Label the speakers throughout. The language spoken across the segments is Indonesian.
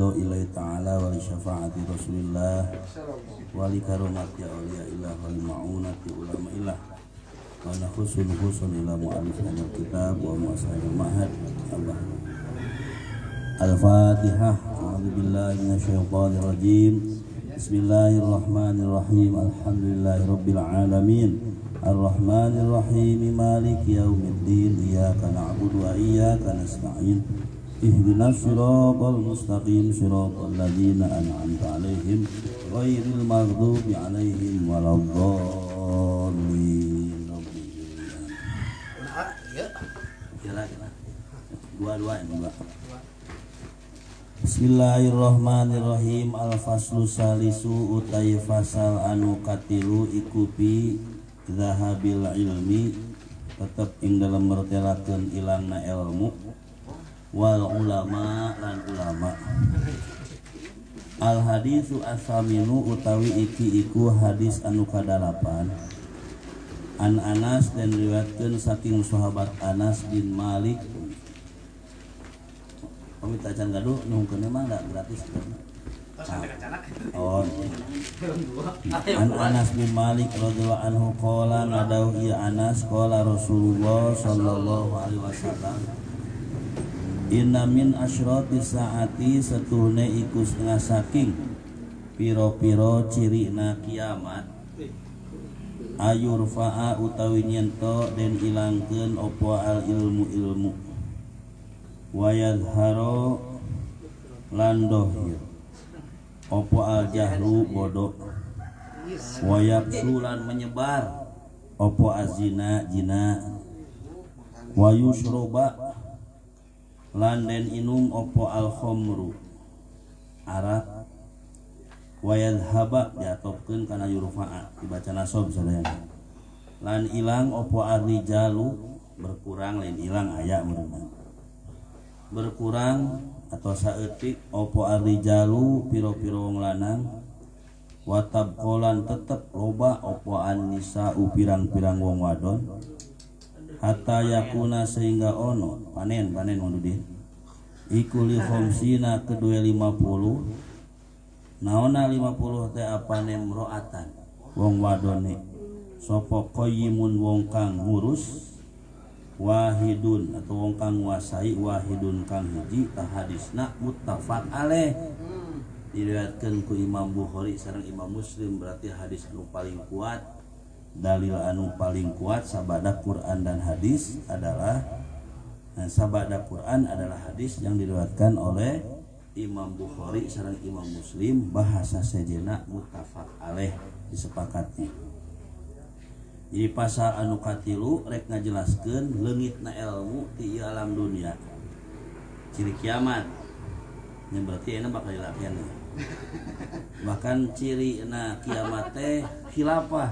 Speaker 1: Liridho ilai ta'ala wali syafaati rasulillah. Wali karomati awliya ilah wali ma'unati ulama ilah wa nakhusul khusul ila mu'alif kitab wa mu'asahil ma'had. Allah Al-Fatihah. A'udzu billahi rajim Bismillahirrahmanirrahim Alhamdulillahirabbil alamin. Ar-Rahmanir Rahim Maliki yaumiddin. Iyyaka na'budu wa iyyaka nasta'in Siratal ladzina an'amta 'alaihim ghairil maghdubi 'alaihim waladdallin. Ya. Dua-dua ini, Mbak. Bismillahirrahmanirrahim Al-Faslu Salisu Utai Fasal Anu Katilu Ikupi Zahabil Ilmi Tetap ing dalam mertelakan ilangna ilmu Wal ulama lan ulama Al hadisu asaminu utawi iki iku hadis anu kadalapan An Anas dan riwayatkan saking sahabat Anas bin Malik Pamit acan gaduh nungkeun mah enggak gratis. Oh. An Anas bin Malik radhiyallahu anhu qala ngadau ieu Anas qala Rasulullah sallallahu alaihi wasallam Inamin asyrati saati setuhne iku setengah saking. Piro-piro cirina kiamat. Ayur faa utawi nyento dan ilangkeun opo al ilmu ilmu wayad haro opo al jahru bodoh wayak sulan menyebar. Opo azina jina. Wayusroba landen inum opo al khomru? Arak wayadhaba diatopkeun kana yurfa'a. Dibaca nasob sadayana lan ilang opo arrijalu? Berkurang lain ilang aya merenang berkurang atau saetik opo arijalu piro-piro wong lanang. Watab kolan tetep loba opo anisa upirang-pirang wong wadon hatta yakuna sehingga ono. Panen panen mandudin ikuli khomsina kedua lima puluh. Naona lima puluh teh apa nemroatan wong wadone. Sopo koyimun wong kang ngurus? Wahidun atau wong kang nguasai wahidun kang hiji tah hadisna muttafaq alaih. Diriwayatkeun ku Imam Bukhari sareng Imam Muslim berarti hadis anu paling kuat dalil anu paling kuat sabada Quran dan hadis adalah eh, sabada Quran adalah hadis yang diriwayatkan oleh Imam Bukhari sareng Imam Muslim bahasa sejena mutafak alaih disepakati. Jadi pasal anu katilu rek ngajelaskeun leungitna ilmu di alam dunia. Ciri kiamat. Yang berarti ini bakal dilakian bahkan ciri na kiamat teh khilafah.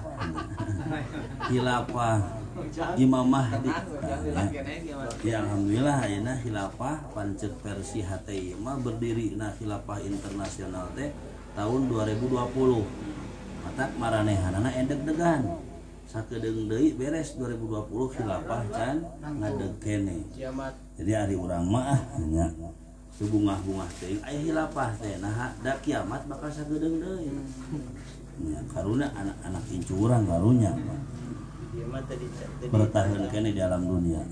Speaker 1: Khilafah. Imam Mahdi ya. alhamdulillah ayeuna khilafah pancet versi HTI mah berdiri na khilafah internasional teh tahun 2020 mata maranehanana endek degan. Sakedeng deui beres 2020 khilafah can ngadeg kene. Jadi hari urang mah nya. Bungah-bungah teh aya khilafah teh nah da kiamat bakal sakedeng deui ya, karuna anak-anak incurang karunya bertahankan di alam dunia.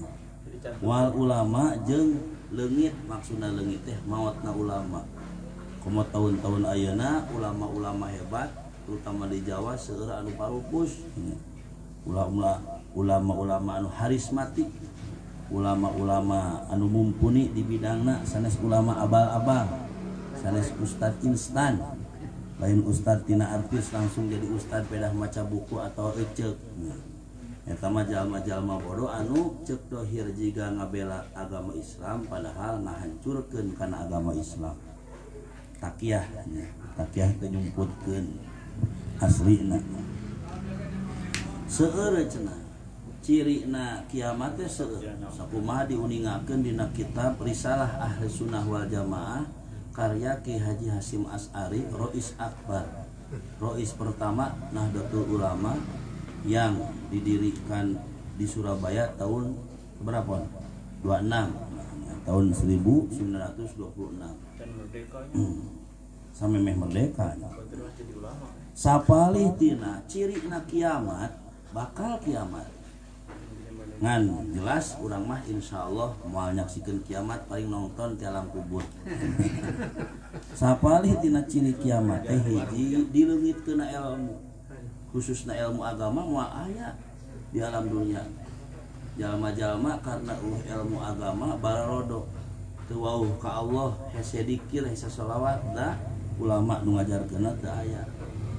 Speaker 1: wal ulama jeng leungit maksudnya leungit teh mautna ulama. Komo tahun-tahun Ayeuna ulama-ulama hebat terutama di Jawa segera anu parupus ulama ulama-ulama anu harismatik. Ulama-ulama anu mumpuni di bidangna sanes ulama abal-abal sanes ustad instan. lain Ustad Tina artis langsung jadi Ustad pedah maca buku atau recek. Pertamajal-majallma bodoh anu cekdohir jika ngabela agama Islam padahal ngahancurkan karena agama Islam. Takiyah takiah kenyumputkan asli se ciri na kiamat diuningakan dina kitab risalah ahli sunnah Wal Jamaah. Karya Ki Haji Hasim As'ari Rois Akbar. Rois pertama Nahdlatul Ulama yang didirikan di Surabaya tahun berapa? 26 tahun 1926
Speaker 2: dan merdekanya.
Speaker 1: Sampai meh merdeka. Sapalih tina ciri na kiamat bakal kiamat ngan jelas urang mah insya Allah mau nyaksikan kiamat paling nonton di alam kubur. Sapalih tina ciri kiamat teh hiji dileungitkeun ilmu. Khususna ilmu agama mau aya di alam dunia. Jalma-jalma karena uh ilmu agama bararodo teu wauh ka Allah hese dikir hese sholawat da ulama nu ngajarkeunna teu aya.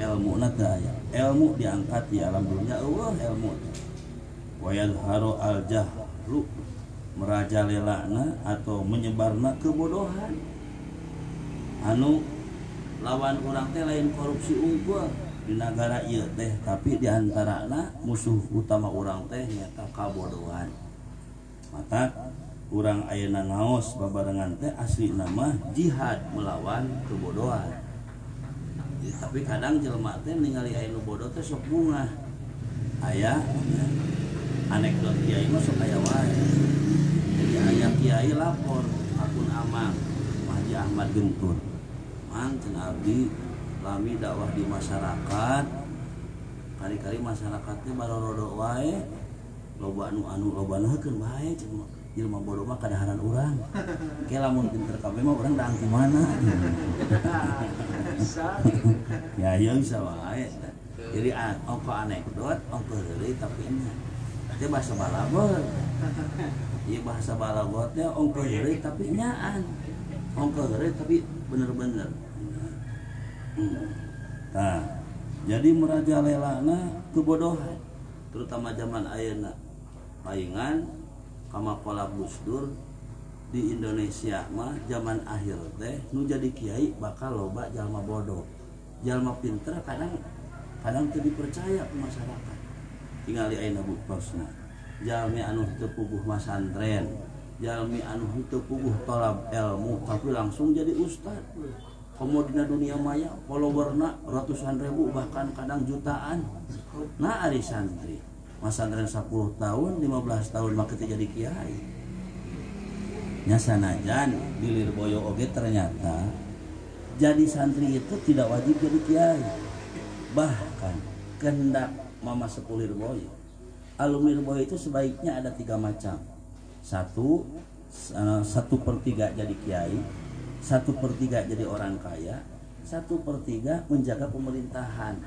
Speaker 1: Ilmu na teu aya. Ilmu diangkat di alam dunia eueuh ilmu wayan haro aljahru merajalelana atau menyebarna kebodohan. Anu lawan orang teh lain korupsi unggul. Di negara iya teh tapi diantara anak musuh utama orang teh nyata kabodohan. Maka kurang Ayeuna ngaos babarengan teh asli nama jihad melawan kebodohan. Ya, tapi kadang jelma teh ningali ayeuna bodoh teh sok bunga ayah anekdot kiai mah sok aya wae. Jadi aya kiai lapor akun amang Haji Ahmad Gentur cenah abdi lami dakwah di masyarakat. Kali-kali masyarakatnya barorodo wae. Loba anu anu loba neukeun bae cenah jelema bodoh mah kadaharan urang. Ke lamun pinter kabeh mah urang daang mana ya iya bisa wae. Jadi a- ongko anekdot ongko heureuy tapi nya itu bahasa balagot. Iya bahasa balagotnya ongko heureuy tapi nyaan. Ongko heureuy tapi bener-bener. Hmm. nah jadi merajalelana kebodohan terutama zaman ayeuna paingan kama pola Gus Dur di Indonesia mah zaman akhir teh nu jadi kiai bakal loba jalma bodoh. Jalma pinter kadang kadang teu dipercaya ke masyarakat tinggal bukosna jalmi anu teu puguh masantren. Jalmi anu teu puguh tolab ilmu tapi langsung jadi ustad komodina dunia maya followerna ratusan ribu bahkan kadang jutaan. Nah ari santri. Masantren 10 tahun 15 tahun maka jadi kiai. Nya sanajan di Lirboyo oge ternyata jadi santri itu tidak wajib jadi kiai. Bahkan kehendak mama sepuh Lirboyo alumni Lirboyo itu sebaiknya ada tiga macam. Satu eh, satu per tiga jadi kiai satu per tiga jadi orang kaya satu per tiga menjaga pemerintahan.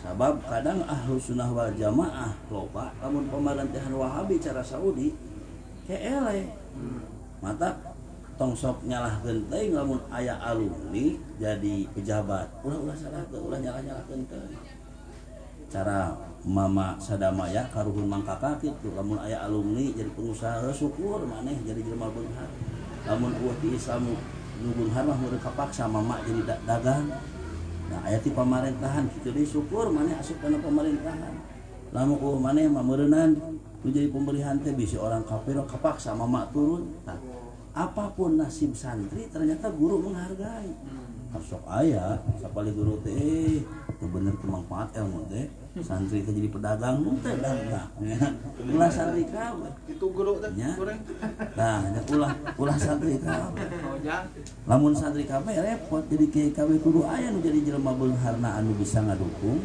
Speaker 1: Sabab kadang ahlu sunnah wal jamaah loba namun pemerintahan wahabi cara Saudi keele mata tong sok nyalah genteng lamun aya alumni jadi pejabat. Ulah ulah salah ulah nyalah nyalah genteng cara mama sadamaya karuhun mangkaka gitu lamun aya alumni jadi pengusaha syukur maneh jadi jelema beunghar lamun ulah di Islam nu beunghar mah meureun kapaksa mama jadi da- dagang. Nah aya ti pamerintahan kitu deui syukur maneh asup kana pemerintahan lamun uh maneh mah meureunan nu jadi pemberian teh bisi orang kafir kapaksa mama turun. Nah, apa pun nasib santri ternyata guru menghargai. Masuk ayah sapali guru teh eh, bener teu manfaat ilmu teh santri teh jadi pedagang nu teh dagang ulah santri kabeh
Speaker 2: itu guru teh
Speaker 1: Ya.
Speaker 2: goreng.
Speaker 1: Nah nya ulah ulah santri kabeh
Speaker 2: oh ya.
Speaker 1: Lamun santri kabeh repot jadi kiai kabeh kudu aya nu jadi jelema beungharna anu bisa ngadukung.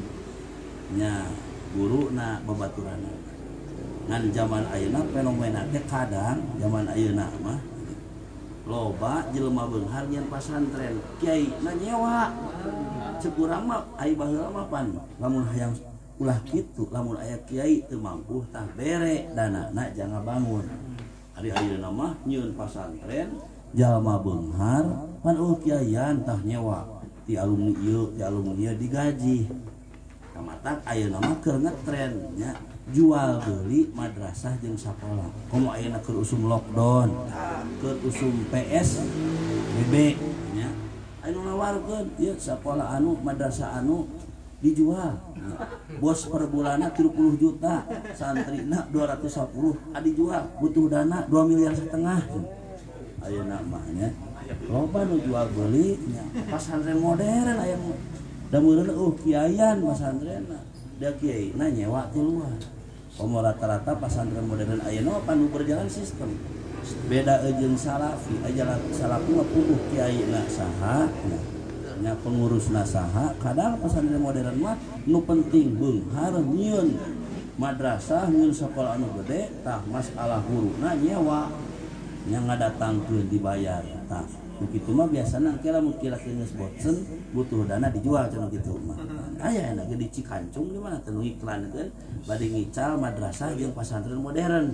Speaker 1: Nya guru na babaturana. Ngan zaman ayeuna fenomena teh kadang zaman ayeuna mah loba jelema beunghar nyen pasantren. Kiai na nyewa. Cek urang mah ai baheula mah pan. Lamun hayang ulah gitu lamun ayat Kyai itu mampuhtah bere dan anak jangan bangun hari air nama nyun pasantren Jalma Benghar pan Kyaiantah nyewa. Di alumni yuk di alumni digaji. Kamatan ayo nama ke ngetrennya jual beli madrasah jeng sekolah kamu ayo nak usum lockdown ke usum PS BB nya. Ayo nawarkan ya sekolah anu madrasah anu dijual. Bos per bulanna 30 juta santrina 210 adi jual butuh dana 2 miliar setengah. Ayeuna mah nya loba nu jual beli nya pasantren modern aya da meureun uh kiayan pasantrenna dia kiai nah nyewa di luar. Komo rata-rata pesantren modern ayeuna panu berjalan sistem. Beda ejeng salafi aja salafi mah puguh kiai na saha nya pengurus nasaha kadang pesantren modern mah nu penting beunghar nyieun madrasah nyieun sekolah anu gede tah masalah guru na nyewa. Nya ngadatangkeun dibayar tah. Begitu mah biasanya kira lamun laki geus bosen butuh dana dijual cenah gitu mah. Aya enak di Cikancung di mana teu iklan kan bade ngical madrasah jeung pasantren modern.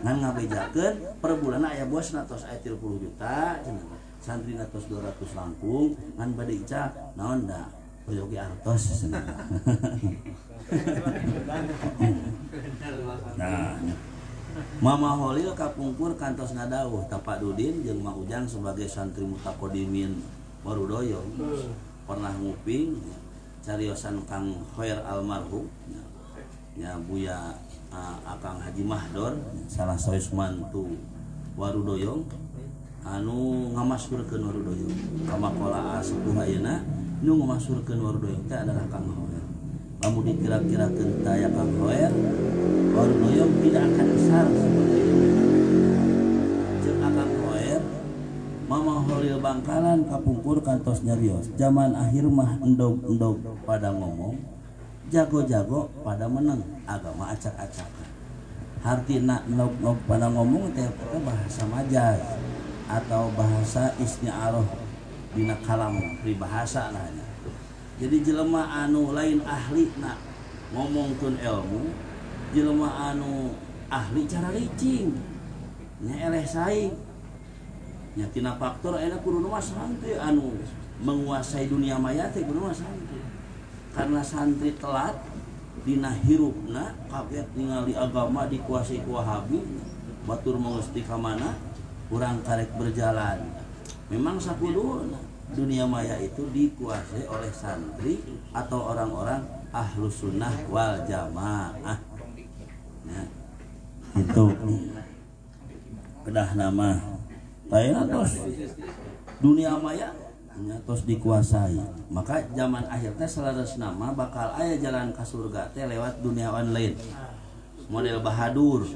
Speaker 1: Ngan ngabejakeun per bulan aya bosna tos aya 30 juta cenah. Santri natos 200 langkung ngan bade ica naon da? Yogi Artos cenah nah Mama Holil kapungkur kantos ngadauh Tapak Dudin jeung Mang Ujang sebagai santri mutakodimin Warudoyo. Pernah nguping cariosan Kang Hoer almarhum ya Buya uh, Akang Haji Mahdor salah sois mantu Warudoyo anu ngamasurkeun Warudoyo kamakola sepuh ayeuna nu ngamasurkeun Warudoyo teh adalah Kang Hoer. Lamun dikira-kirakeun taya Kang Hoer Warudoyo tidak akan besar seperti itu Cek Akang Hoer Mama Holil Bangkalan kapungkur kantos nyarios. Zaman akhir mah endog-endog pada ngomong jago-jago pada menang agama acak-acak. Hartina endog-endog pada ngomong teh bahasa majaz atau bahasa isti'aroh dina kalam pribahasa nanya. Jadi jelema anu lain ahli nak ngomongkeun ilmu jelema anu ahli cara licing nya eleh saing. Nya tina faktor enak kudu mah santri anu menguasai dunia maya teh kudu santri. Karena santri telat dina hirupna kaget ningali agama dikuasai ku wahabi batur mengusti ka mana kurang karek berjalan. Memang sapuduna dunia maya itu dikuasai oleh santri atau orang-orang ahlus sunnah wal jamaah. Ya, itu. Kedah nama. Tayana tos. Dunia maya nya tos dikuasai. Maka zaman akhirnya selaras nama bakal ayah jalan ke surga teh lewat dunia online. Model bahadur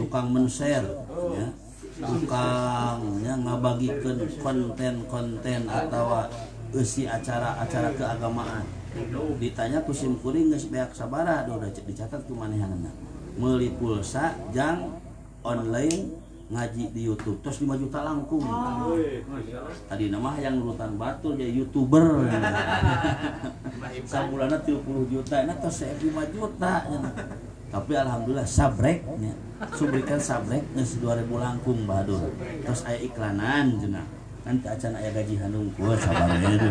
Speaker 1: tukang men-share ya tukang ya ngabagikan konten-konten atau isi acara-acara keagamaan. Ditanya kusim kuring geus beak sabara udah dicatat ku manehanna meuli pulsa jang online ngaji di YouTube terus 5 juta langkung. Tadi nama yang nurutan batu dia youtuber. Sabulana 30 juta nah terus saya 5 juta. ya. Tapi alhamdulillah sabrek ya. subrikan sabrek nges 2000 langkung badur terus aya iklanan cenah nanti acan aya gaji hanungku sabar itu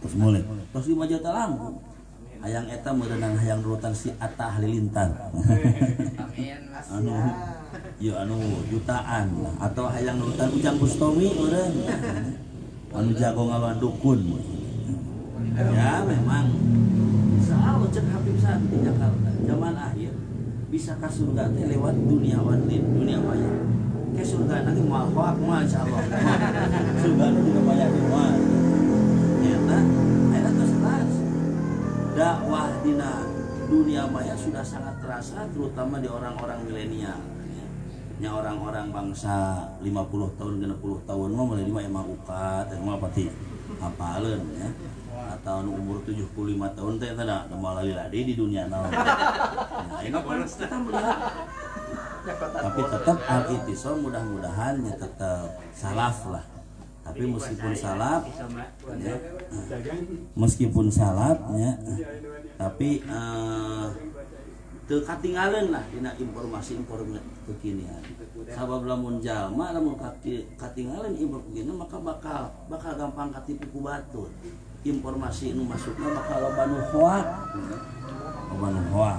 Speaker 1: terus mulai. Terus 5 juta langkung. Hayang eta merenang hayang nurutan si Atta Halilintar. Anu ya anu jutaan. Atau hayang nurutan Ujang Bustomi orang anu jago ngalawan dukun ya memang. Selalu cek Habib saat di Jakarta zaman akhir bisa ke surga teh lewat dunia online dunia maya? Ke surga nanti mau hoak masya Allah. Surga dunia maya di mana ternyata akhirnya terus keras dakwah dina dunia maya sudah sangat terasa terutama di orang-orang milenial. Nya orang-orang bangsa 50 tahun ke 60 tahun mah mulai lima emang ukat emang pati apaleun ya atau nu umur 75 tahun teh tanda mau lali ladi di dunia naon. Nah ini kan kita melihat. Tapi tetap al itisam mudah-mudahan ya tetap salaf lah. Tapi meskipun salaf ya, meskipun salaf ya tapi uh, katinggalan lah dina informasi informasi kekinian. Sabab lamun jalma lamun katinggalan info begini maka bakal bakal gampang katipu ku batur informasi nu masuknya bakal loba nu hoak. Loba nu hoak.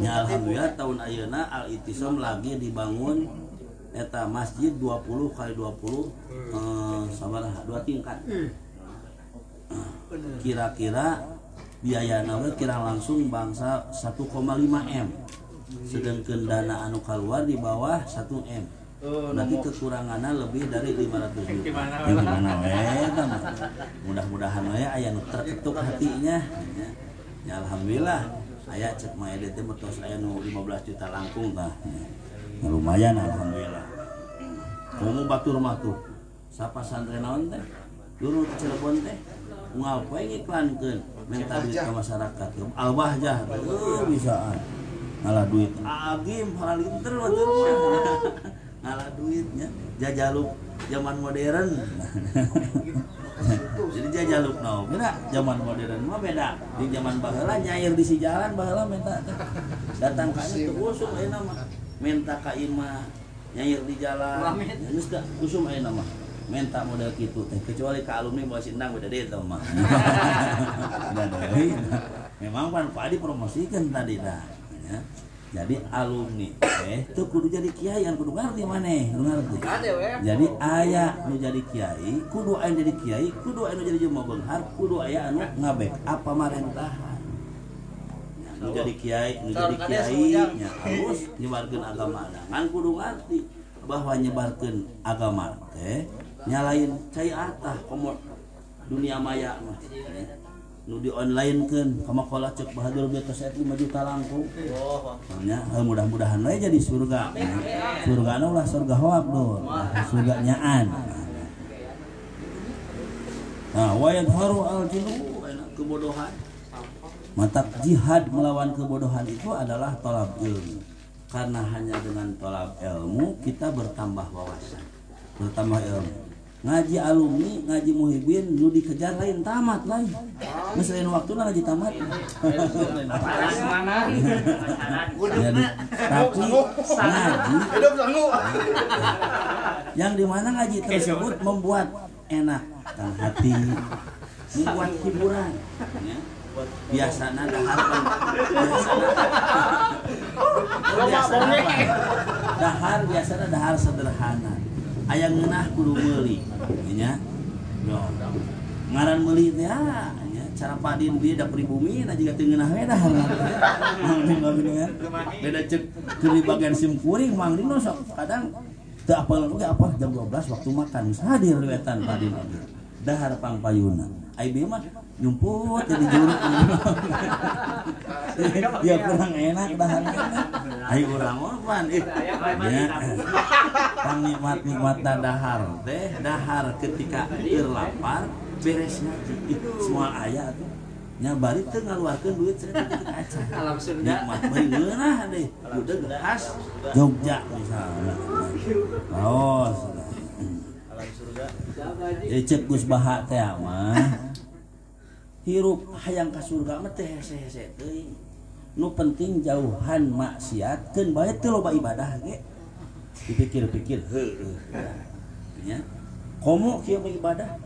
Speaker 1: Ya alhamdulillah tahun ayeuna Al Itisam lagi dibangun eta masjid 20 kali 20 eh, sabarah dua tingkat. Kira-kira biaya nawe kira langsung bangsa 1,5 M. Sedangkan dana anu keluar di bawah 1 M
Speaker 2: Oh, nomor.
Speaker 1: kekurangannya lebih dari 500 juta.
Speaker 2: Gimana,
Speaker 1: Ya, gimana we mah. Mudah-mudahan we aya nu terketuk hatinya. Ya. Ya alhamdulillah. Aya cek mah edit betos aya nu 15 juta langkung tah. Ya, lumayan alhamdulillah. Kamu batur mah tuh. Sapa santri naon teh? Dulu di Cirebon teh ngapain ngiklankeun minta duit ke masyarakat. Albah jah. Oh, bisaan. Ngalah duit. Agim halalinter batur mah. Ngalah duitnya. Jajaluk zaman modern. Jadi jajaluk no kira zaman modern mah beda. Di zaman baheula nyair di si jalan baheula minta datang ka itu usum ayeuna nama minta ka imah nyair di jalan. Geus da usum ayeuna mah. Minta model gitu teh kecuali ka alumni bawa sindang beda deh tau mah. Memang pan padi promosikan tadi dah ya. Jadi alumni eh tuh kudu jadi kiai kan kudu ngerti maneh kudu ngerti. Jadi ayah nu jadi kiai kudu aya jadi kiai kudu aya nu jadi jemaah benghar kudu aya anu ngabek. Apa marentahan? Nu jadi kiai nu jadi kiai nya harus nyebarkeun agama. Ngan kudu ngerti bahwa nyebarkeun agama teh nyalain cai atah komo dunia maya mah ya. Nu di online kan kama kola cek bahadur biar saya 5 juta langkung
Speaker 2: Oh,
Speaker 1: Ya, eh, mudah-mudahan we jadi surga. Surga ulah surga hoak dul. Surga nyaan. Nah, wa yadharu al jinu kebodohan. Mata jihad melawan kebodohan itu adalah tolab ilmu. Karena hanya dengan tolab ilmu kita bertambah wawasan, bertambah ilmu. Ngaji alumni, ngaji muhibin, nu dikejar lain tamat lain. Geus lain waktu ngaji tamat. Jadi, tapi ngaji yang di mana ngaji tersebut membuat enak kan hati membuat hiburan ya. biasana dahar apa? dahar biasana dahar sederhana ayang ngeunah kudu meuli nya Yo. ngaran meuli teh ah, nya cara padin dia da pribumi nah jiga teu ngeunah we dahar beda cek di bagian sim kuring mang dino sok. Kadang teu apal oge apa jam 12 waktu makan hadir wetan padin dahar pangpayuna ai be mah nyumput jadi juru ya kurang enak dahar ai urang mah pan eh. Ya. pang nikmat nikmat dahar teh. Dahar ketika keur lapar beres ngaji Ih, semua aya tuh. Nya bari teu ngaluarkeun duit saya. Acan
Speaker 2: Alam surga.
Speaker 1: nikmat ngeunah deh. Udah khas Jogja misalnya. Laos.
Speaker 2: Alam surga.
Speaker 1: jadi cek Gus Baha teh mah hirup hayang ka surga mah teh hese-hese teuing. Nu penting jauhan maksiat keun bae teu loba ibadah ge. Dipikir-pikir heueuh ya komo kieu ibadah.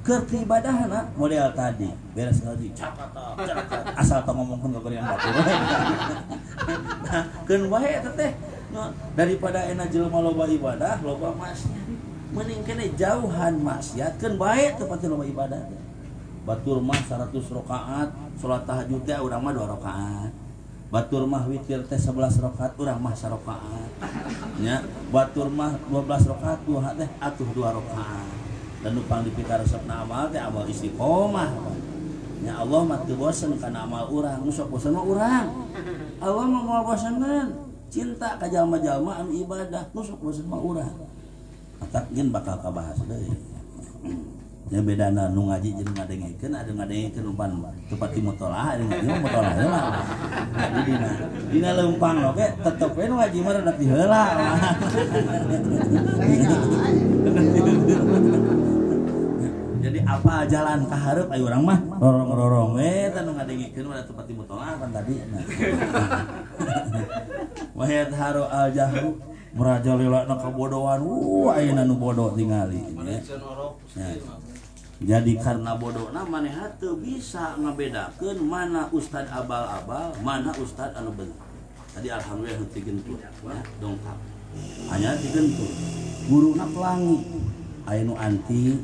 Speaker 1: Keur ibadahna model tadi beres ngaji cakata asal teu ngomongkeun kagorian batur. Nah keun bae eta teh. Nah, daripada enak jelema loba ibadah loba maksiat mending kene jauhan maksiat kan baik tepatnya loba ibadah. Batur mah 100 rakaat salat tahajud teh urang mah 2 rakaat batur mah witir teh 11 rakaat urang mah 1 rakaat nya batur mah 12 rakaat duha teh atuh 2 rakaat dan nupang dipikar resepna amal teh amal istiqomah. Nya Allah mah teu bosen kana amal urang. Nu sok bosen mah urang. Allah mah moal bosenan cinta ka jalma-jalma anu ibadah nu sok bosen mah urang. Atak bakal kabahas deui. ya beda nu ngaji jeung ngadengkeun ada ngadengkeun umpan tepat di mutolah ada ngaji mutolah heula dina dina leumpang oge tetep we nu ngaji mah rada ti heula jadi apa jalan ka hareup aya urang mah? Rorong-rorong we teh nu ngadengikeun mah tepat di mutolah kan tadi wa yadharu al jahru merajalela na kabodohan uh ayeuna nu bodoh tingali ya. jadi karena bodoh maneh bisa ngebedakan mana Ustadz abal-abal mana Ustadz anu bener. Tadi alhamdulillah gentur ya, dongkap. Hanya digentur guru na pelangi. Anu anti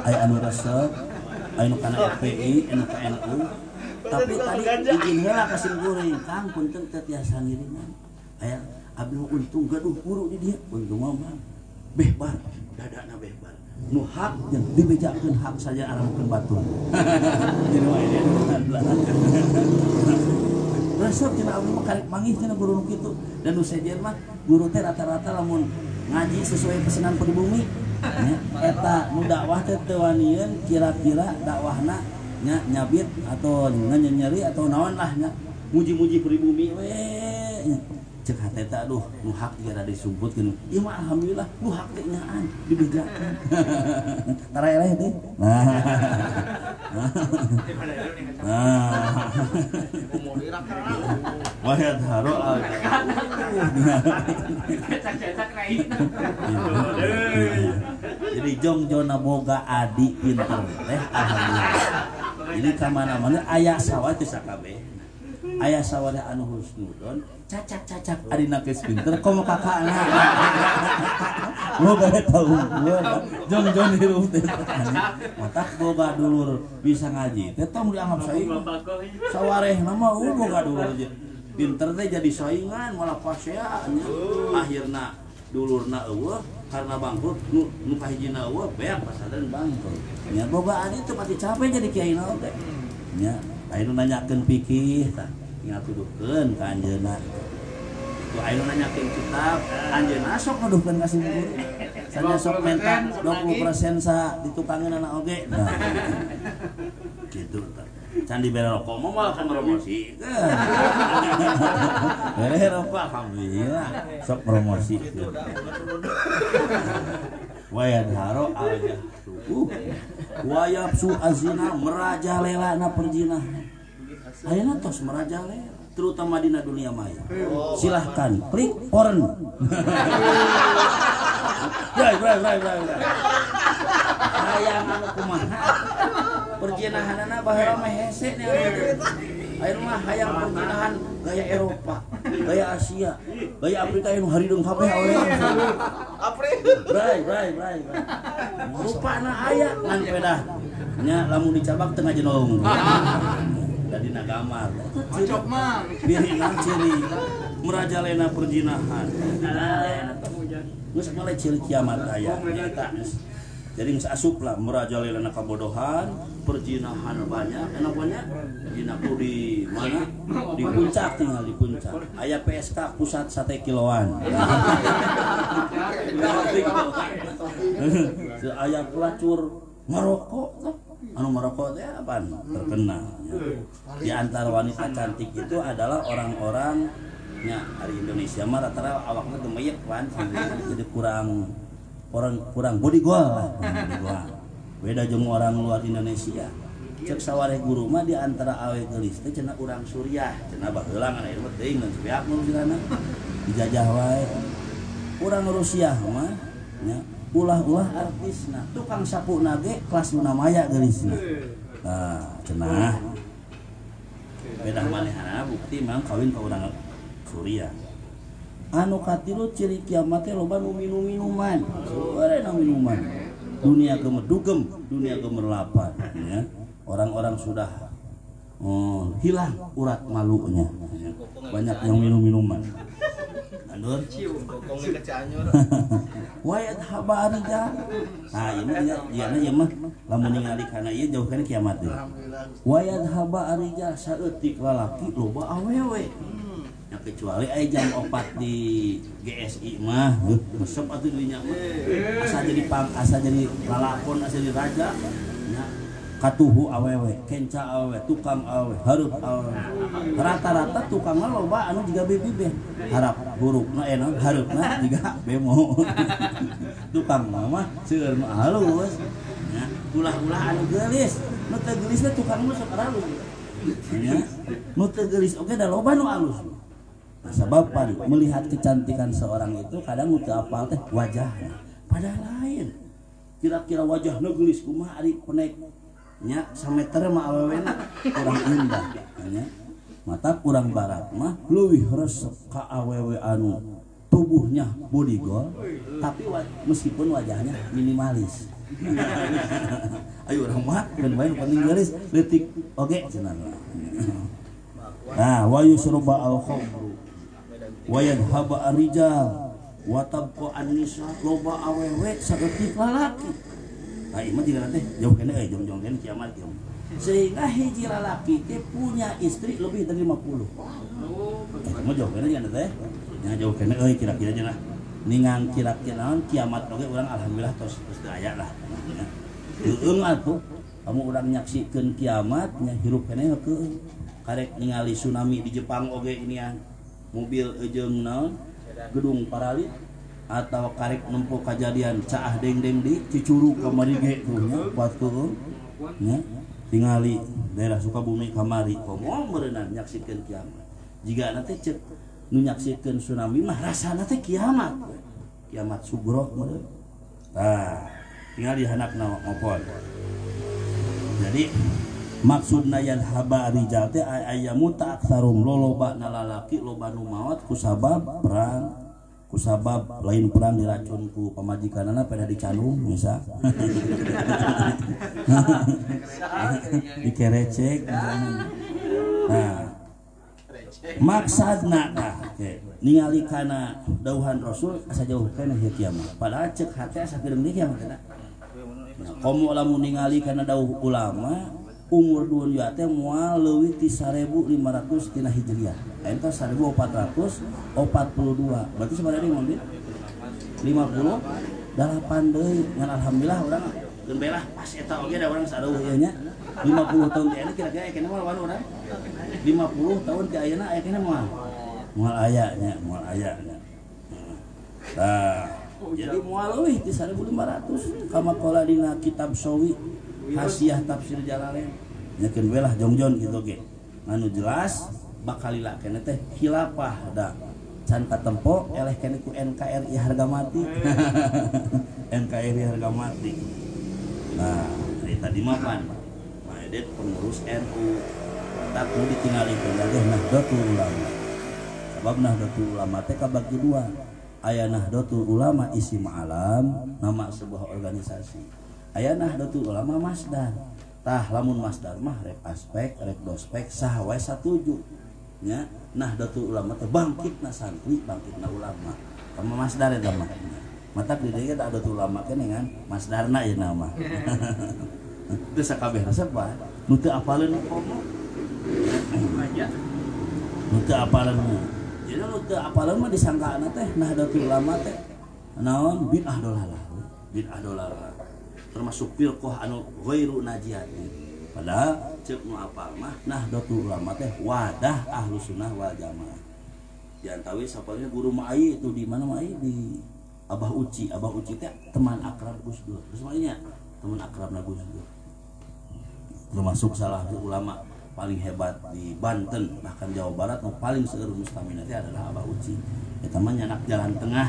Speaker 1: anu resep anu kana FPI anu NU tapi tadi izin heula ka goreng kang punten teu tiasa ngiringan. Aya abdi untung gaduh guru di dia. Untung mah beh bar dadana beh nu hak yang dibejakeun hak saja jadi wah ini resep cenah abdi mah karek manggih cenah guru nu kitu. Dan nu sejen mah guru teh rata-rata lamun ngaji sesuai pesanan pribumi nya eta nu dakwah teh teu kira-kira dakwahna nya nyabit atau nyeri atau naon lah nya. Muji-muji pribumi we nya. Cek hate eta aduh nu hak juga ada disumputkeun ieu mah alhamdulillah nu hak teh nyaan dibejakeun tara eleh teh. Nah. Nah Wahid haro Jadi jong jona boga adi pinter teh alhamdulillah. Jadi kamana-mana aya sawah teh sakabe. Aya sawah anu husnudon cacak cacak adina geus pinter komo kakakna. Boga unggul. Jong jong hirup teh. Matak boga dulur bisa ngaji teh tong dianggap saing. Sawarehna mah uh boga dulur. Pinter teh jadi saingan malah pasean. Akhirna dulurna eueuh karena bangkrut nu nu kahijina eueuh beak pasadan bangkrut. Nya boga adi teu pati capek jadi kiai naon teh. Nya aya nu nanyakeun fikih tah. Ingat tuduhkeun ka anjeunna. Tu aya nu nanyakeun kitab, anjeunna sok nuduhkeun ka si guru. Sanya sok menta 20% sa ditukangeun anak oge. Nah. Gitu tah. Candi bere rokok mah malah kan promosi. Bere rokok alhamdulillah sok promosi. Wayad haro aja suku. Wayab su azina merajalela na perjinah. Ayeuna tos merajalela terutama di dunia maya. Silahkan klik porn. Bray, bray, bray, bray, bray. Hayang anu kumaha? Perjinahanana baheula mah hese nih. Ayeuna mah hayang perjinahan gaya Eropa, gaya Asia, gaya Afrika anu harideung kabeh awe.
Speaker 2: Apri.
Speaker 1: Bray, bray, bray, bray. Rupana aya ngan pedah. Nya lamun dicabak tengah jenong. Jadi nagamar.
Speaker 2: Cocok mah.
Speaker 1: Biringan ciri merajalena perjinahan. Geus mulai ciri kiamat aya. Nyata geus. Jadi geus asup lah merajalena kabodohan, perjinahan banyak, enak banyak. Dina ku di mana? Di puncak tinggal di puncak. Aya PSK pusat sate kiloan. Aya pelacur Maroko anu Maroko teh apa? Terkenal di antara wanita cantik itu adalah orang-orang nya hari Indonesia mah rata-rata awakna gemeyek kan jadi kurang orang kurang body goal lah body beda jeung orang luar Indonesia. Cek sawareh guru mah di antara awe gelis teh cenah urang Suriah. Cenah baheula ngan ieu mah teuing sepiak nu sirana. Dijajah wae. Urang Rusia mah nya ulah-ulah artis nah tukang sapu nage kelas Luna Maya gelisna nah cenah. Beda manehana bukti mang kawin ka urang Suriah anu katilu ciri kiamat teh loba nu minum minuman sore na minuman. Dunia gemer dugem dunia gemerlapan ya. Orang-orang sudah oh, hilang urat malunya. Ya. banyak yang minum minuman Andur wayat haba arija nah ini ya iya ya mah lamun ningali kana ieu jauh kana kiamat
Speaker 2: Alhamdulillah.
Speaker 1: wayat haba arija saeutik lalaki loba awewe. Ya kecuali aya jam opat di GSI mah resep atuh mah. Asa jadi pam asa jadi lalakon asa jadi raja. Nya katuhu awewe kenca awewe tukang awewe hareup awewe. Rata-rata tukangna loba anu juga bebi be harap burukna eh naon hareupna juga bemo. Tukang mah seueur nu halus. Nya ulah-ulah anu geulis nu geulis teh tukang mah sok halus nya nu teu geulis oge da loba nu alus. Nah, sebab melihat kecantikan seorang itu kadang nu apal teh wajahnya padahal lain. Kira-kira wajah gelis kumaha ari penek nya sameter mah awewena kurang indah nya mata kurang barat mah leuwih resep ka awewe anu tubuhnya body goal tapi wa- meskipun wajahnya minimalis. Ayo urang mah dan bae penting gelis leutik oge cenah. Nah wa yusruba al khamru wayan haba arijal watabqa an-nisa loba awewe saeutik lalaki sehingga hiji lalaki teh punya istri lebih dari 50 mau jauh kene jangan teh. Nya jauh kene euy kira-kira cenah ningang kira-kira naon kiamat oge urang alhamdulillah tos tos teu aya lah. Teueung atuh kamu urang nyaksikeun kiamat nya hirup kene heukeung karek ningali tsunami di Jepang oge ini ya mobil ejeung naon? Gedung paralit atau karek nempuh kejadian caah deng deng di Cicurug kamari ge tuh nya buat keung nya tingali daerah Sukabumi kamari komo meureunan nyaksikeun kiamat. Jika nanti cek nu nyaksikeun tsunami mah rasana teh kiamat. Kiamat sugro meureun tah tinggal di handapna ngopon jadi maksudna yan haba rijal teh ay- ayamu ta'ktsarum loloba nalalaki loba nu maot kusabab perang kusabab lain perang diracun ku pamajikanana pada dicanung bisa. Dikerecek nah maksadna tah Oke. ningali kana dauhan rasul asa jauh kana ieu kiamat padahal cek hate asa geudeung deui kiamat Nah, komo lamun ningali karena dauh ulama umur dunia teh moal leuwih ti 1500 tina hijriah. Eta 1442. Berarti sebenarnya mobil 50 dalapan deui alhamdulillah urang geun belah pas eta oge da urang sadeuh ieu nya. 50 tahun teh kira-kira aya keneh moal wan urang. 50 tahun ti ayeuna aya keneh moal. Moal aya nya, moal. Nah, jadi mual euy ti 1500 kama qala dina kitab sawi hasiah tafsir jalalain. Nyakeun we lah jongjon gitu ge nganu jelas bakal lila kene teh khilafah da. Can katempo eleh kene ku NKRI harga mati. NKRI harga mati. Nah dari tadi mapan Maedet pengurus NU tak mau ditinggali pengaruh Nahdlatul Ulama. Sebab Nahdlatul Ulama teh kabagi dua. Ayah Nahdlatul Ulama isi alam nama sebuah organisasi Ayah Nahdlatul Ulama Masdar. Tah lamun Masdar mah rek aspek rek dospek sah wae satuju. Nya Nahdlatul Ulama teh bangkit na santri bangkit na ulama. Sama Masdar eta mah. Mata di dieu teh Nahdlatul Ulama kene kan Masdarna ya nama itu sakabeh resep bae nu teu apaleun komo nu teu apaleun jadi nu teu apaleun mah disangkaana teh Nahdlatul Ulama teh. Naon? Bid'ah dolalah bid'ah dolalah termasuk firqah anu ghairu najiatin padahal cek nu apal mah Nahdlatul Ulama teh wadah ahlu sunnah wal jamaah. Diantawi sapalnya guru Ma'ai itu di mana Ma'ai di Abah Uci. Abah Uci teh teman akrab Gus Dur. Terus makanya teman akrab Gus Dur. Termasuk salah satu ulama paling hebat di Banten bahkan Jawa Barat yang paling seueur mustamina teh adalah Abah Uci. Eta mah nyanak jalan tengah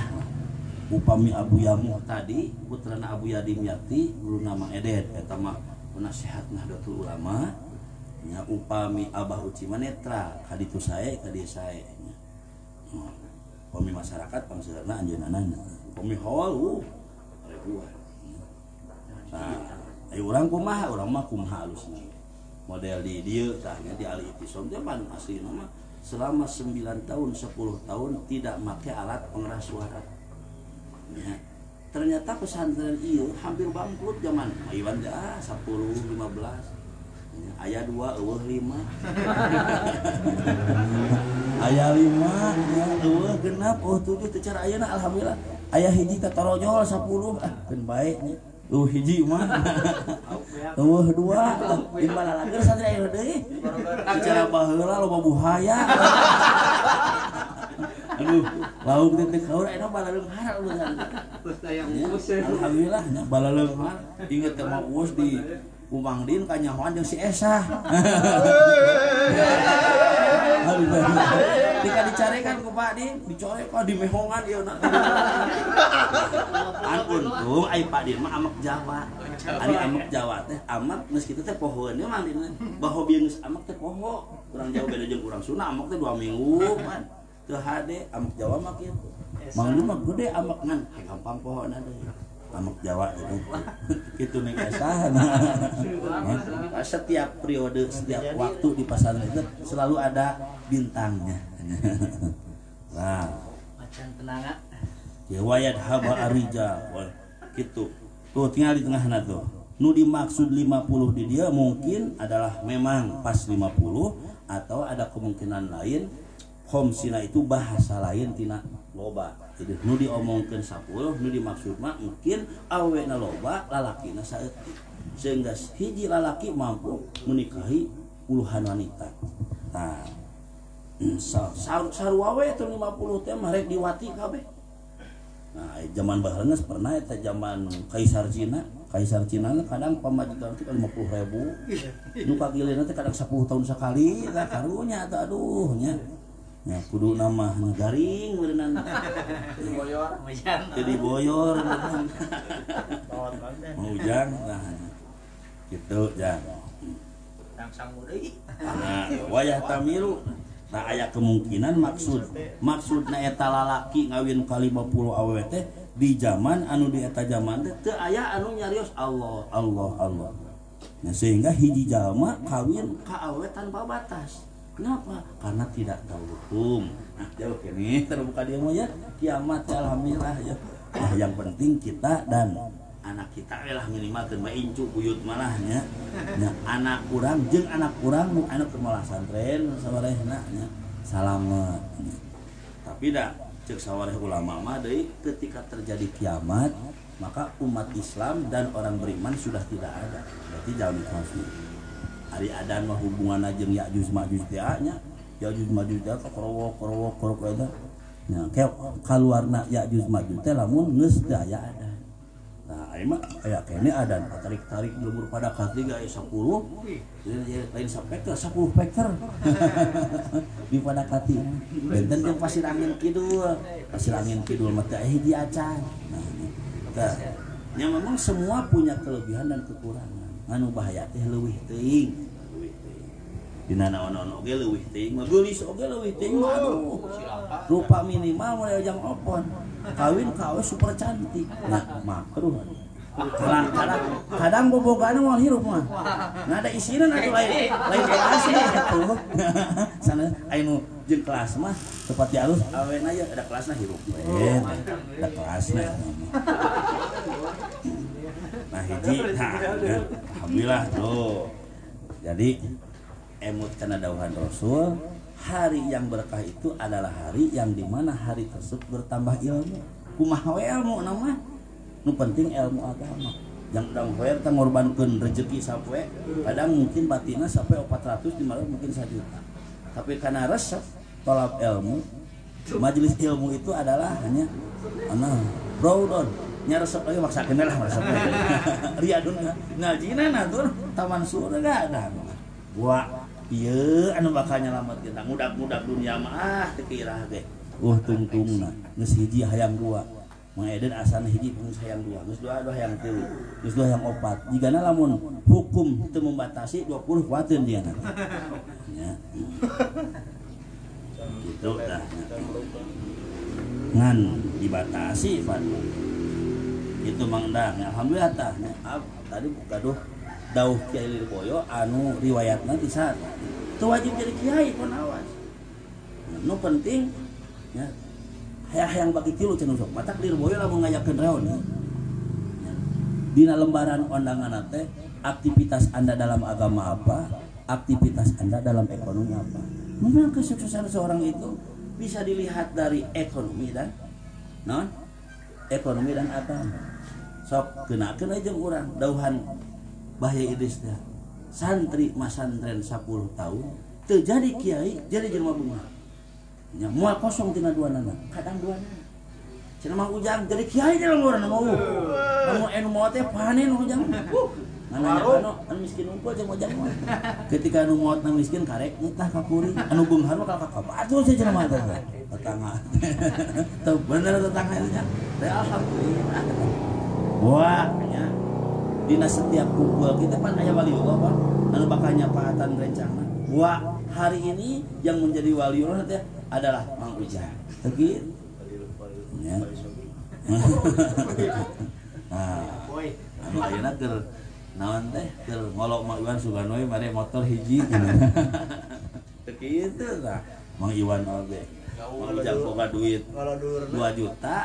Speaker 1: upami Abu Yamuh tadi putrana Abu Yadim Yati guru nama Edet eta mah penasehat Nahdlatul Ulama. Nya upami Abah Uci mah netral kaditu sae kadieu sae. Nya. Upami masyarakat pangseurna anjeunna upami hawal uh. Ribuan nah ayo urang kumaha? Urang mah kumaha halusna. Model di dieu tahnya di Ali Itisom teh pan asli nama selama 9 tahun 10 tahun tidak make alat pengeras suara ya. ternyata pesantren iya hampir bangkrut zaman. Iwan ya 10 15 ya, ayah dua eueuh lima. Ayah lima ya eueuh genap. Oh tujuh teu cara ayeuna alhamdulillah. Ayah hiji teh torojol 10 ah kan baik nya uh hiji mah. Eueuh dua. Imbal lalakeur satria aya deui? Cara baheula loba buhaya lauk teh teh kaur eta balaleung har lu Ya, Alhamdulillah nya balaleung har inget ke mau us di Umang Din kanyahoan jeung si Esa. Tika dicarekan ku Pak Din, dicorek kok di mehongan ieu na. An untung ai Pak Din mah amak Jawa. Ari amak Jawa teh amak geus kitu teh pohoeun Mang Din. Baho bieu geus amak teh poho. Urang Jawa beda jeung urang Sunda amak teh 2 minggu kan. Teu hade amak Jawa mah kitu. Mang Din mah gede amak ngan gampang pohon ada. Amak Jawa gitu. Kitu nih kesah. Nah, setiap periode, setiap waktu di pasar itu selalu ada bintangnya. nah
Speaker 3: macan tenanga
Speaker 1: ya wayat haba arija gitu tuh tinggal di tengah tuh nu dimaksud 50 di dia mungkin adalah memang pas 50 atau ada kemungkinan lain Homsina itu bahasa lain tina loba. Jadi nu diomongkan 10 nu dimaksud mah mungkin awena loba lalaki saya sehingga hiji lalaki mampu menikahi puluhan wanita. Nah sar sarwawe itu 50 teh marek diwati kabeh. Nah eh, zaman bahalenges pernah eta zaman kaisar Cina. Kaisar Cina kadang pamajikan itu kan 50 ribu. Nu kagilina teh kadang 10 tahun sekali lah karunya atau aduhnya Ya, kudu nama garing berenang
Speaker 2: boyor
Speaker 1: jadi boyor mau hujan nah gitu
Speaker 3: jangan
Speaker 1: nah, wayah tamilu. Nah ayah kemungkinan maksud maksud na eta lalaki ngawin kali 50 awet di zaman anu di eta zaman teh teu aya anu nyarios Allah Allah Allah. Nah sehingga hiji jalma kawin ka awet tanpa batas. Kenapa? Karena tidak tahu hukum. Nah jauh ini terbuka dia mah ya. Kiamat ya, alhamdulillah ya. Nah, yang penting kita dan anak kita lah minimal teu mah incu buyut malahnya nya anak kurang jeung anak kurang nu anu ke malah santren sawarehna nya salamet tapi dah cek sawareh ulama mah deui ketika terjadi kiamat maka umat Islam dan orang beriman sudah tidak ada. Berarti jauh kafir hari adan mah hubungan jeung Ya'juj Ma'juj teh nya. Ya'juj Ma'juj teh korowok korowok korowok eta. Nya kayak kaluarna Ya'juj Ma'juj teh lamun geus teu aya ada. Nah, ini mah kayak kayaknya ada tarik-tarik belum pada ketiga ya 10 lain ke 10 peker. Di pada kati benten yang pasir angin kidul. Pasir angin kidul mata eh di acan. Nah ini nah, yang memang semua punya kelebihan dan kekurangan anu bahaya teh leuwih teuing. Dina naon-naon oge leuwih teuing mah geulis oge leuwih teuing mah aduh rupa minimal mulai jam opon. Kawin kawe super cantik. Nah makruh kadang kadang kadang bobogan mau hirup mah. Nggak ada isinan atau lain lain kelas nih gitu. Sana ayo jeung kelas mah tepat di alus awen aja ada kelasnya hirup. Ada kelasnya nah hiji nah alhamdulillah tuh. Jadi emut karena dauhan Rasul hari yang berkah itu adalah hari yang di mana hari tersebut bertambah ilmu. Kumaha ilmu nama? Nu penting ilmu agama. Yang dang hoer teh ngorbankeun rezeki sampai kadang mungkin batina sampai 400 di malam mungkin 1 juta tapi karena resep tolak ilmu majelis ilmu itu adalah hanya ana brodon nya resep lagi maksakeun lah resep riadun ngajina natur taman surga ada gua Iya, anu bakal nyelamat kita. Mudak-mudak dunia mah ah teu kira ge. Uh tungtungna geus hiji hayang dua. Mang Eden asana hiji pun hayang dua. Geus dua dua hayang teu. Geus dua hayang opat. Jigana lamun hukum teu membatasi 20 kuateun dia na. Ya. Gitu dah. Ngan dibatasi fatwa. Itu Mang Dang. Alhamdulillah tah. Maaf, tadi gaduh dauh Kiai Lirboyo anu riwayatna di saat itu wajib jadi kiai pun awas nu penting ya hayang bagi tilu cenah sok matak Lirboyo lamun ngayakeun reon ya. dina lembaran undangan teh aktivitas anda dalam agama apa aktivitas anda dalam ekonomi apa memang kesuksesan seorang itu bisa dilihat dari ekonomi dan non ekonomi dan agama sok kenakeun aja urang dauhan bahaya idisnya santri masantren 10 tahun terjadi kiai jadi jelma bunga nya mual kosong tina dua nana kadang dua nana Cina mah ujang jadi kiai jalan orang mau kamu enu mau teh panen ujang Mana anu anu miskin unggul jeung ujang mah. Ketika anu maot na miskin karek nyetah ka kuring. Anu beunghar mah ka ka batu sih cenah mah. Tetangga. Tuh bener tetangga nya. Alhamdulillah. Wah, nya dina setiap kumpul kita pan aya waliullah Pak. Anu bakal nyapaatan rencana. Wah hari ini yang menjadi waliullah teh adalah Mang Ujang. Begitu. Ya. Nah anu ayeuna keur naon teh? Keur ngolok Mang Iwan Sugano we mare motor hiji. Teu kitu tah Mang Iwan oge Ujang boga duit. 2 juta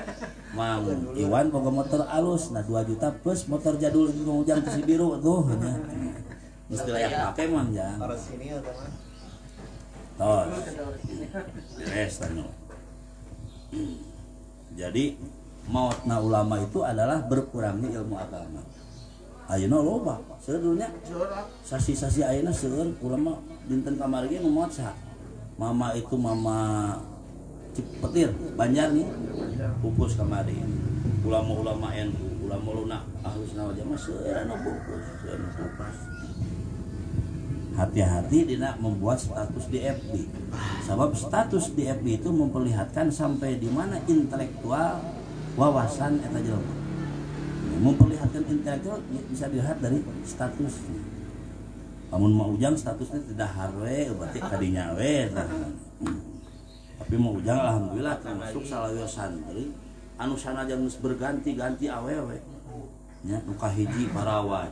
Speaker 1: Mang Iwan boga motor alus nah 2 juta plus motor jadul itu Mang Ujang si biru tuh nya. Istilah yang pakai
Speaker 2: mah?
Speaker 1: tos beres tanu jadi mautna ulama itu adalah berkurangnya ilmu agama. Ayeuna loba seureurnya sasi-sasi ayeuna seueur ulama dinten kamari ge nu maot saha mama itu mama Cipetir Banjar nih. Pupus kamari ulama-ulama NU ulama lunak ahlus wal jamaah seueur anu pupus seueur anu pupus. Hati-hati tidak membuat status di FB sebab status di FB itu memperlihatkan sampai di mana intelektual wawasan eta memperlihatkan intelektual bisa dilihat dari status namun mau ujang statusnya tidak harwe berarti tadinya we tapi mau ujang alhamdulillah termasuk salah santri anu sana jangan berganti-ganti awewe ya luka hiji parawan.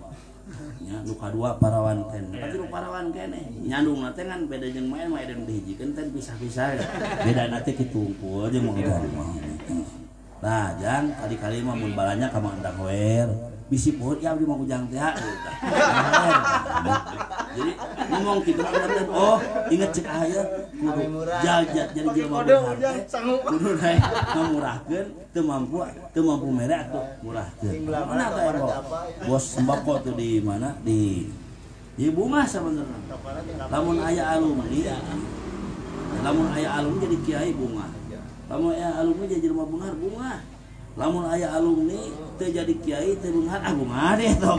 Speaker 1: Ya luka dua parawan ken. Tapi luka parawan kene eh, nyandung nanti kan beda jeng main main dan hiji kan ten pisah-pisah. Beda nanti kitungkul aja mau ujang nah jang kali-kali mah balanya kamu andak wer. Bisi poe ya di mau ujang teh. gitu. Jadi ngomong gitu kan oh inget cek aya kudu jajat jadi jelema teh. Kudu naik ngamurahkeun teu mampu teu mampu mere atuh murahkeun. Mana teh bos? Sembako tuh di mana? Di di bunga sebenarnya. Lamun aya alumni, lamun aya alumni jadi kiai bunga lamun aya alumni jadi rumah bunga bunga lamun aya alumni jadi kiai teu bunga ah bunga deh toh.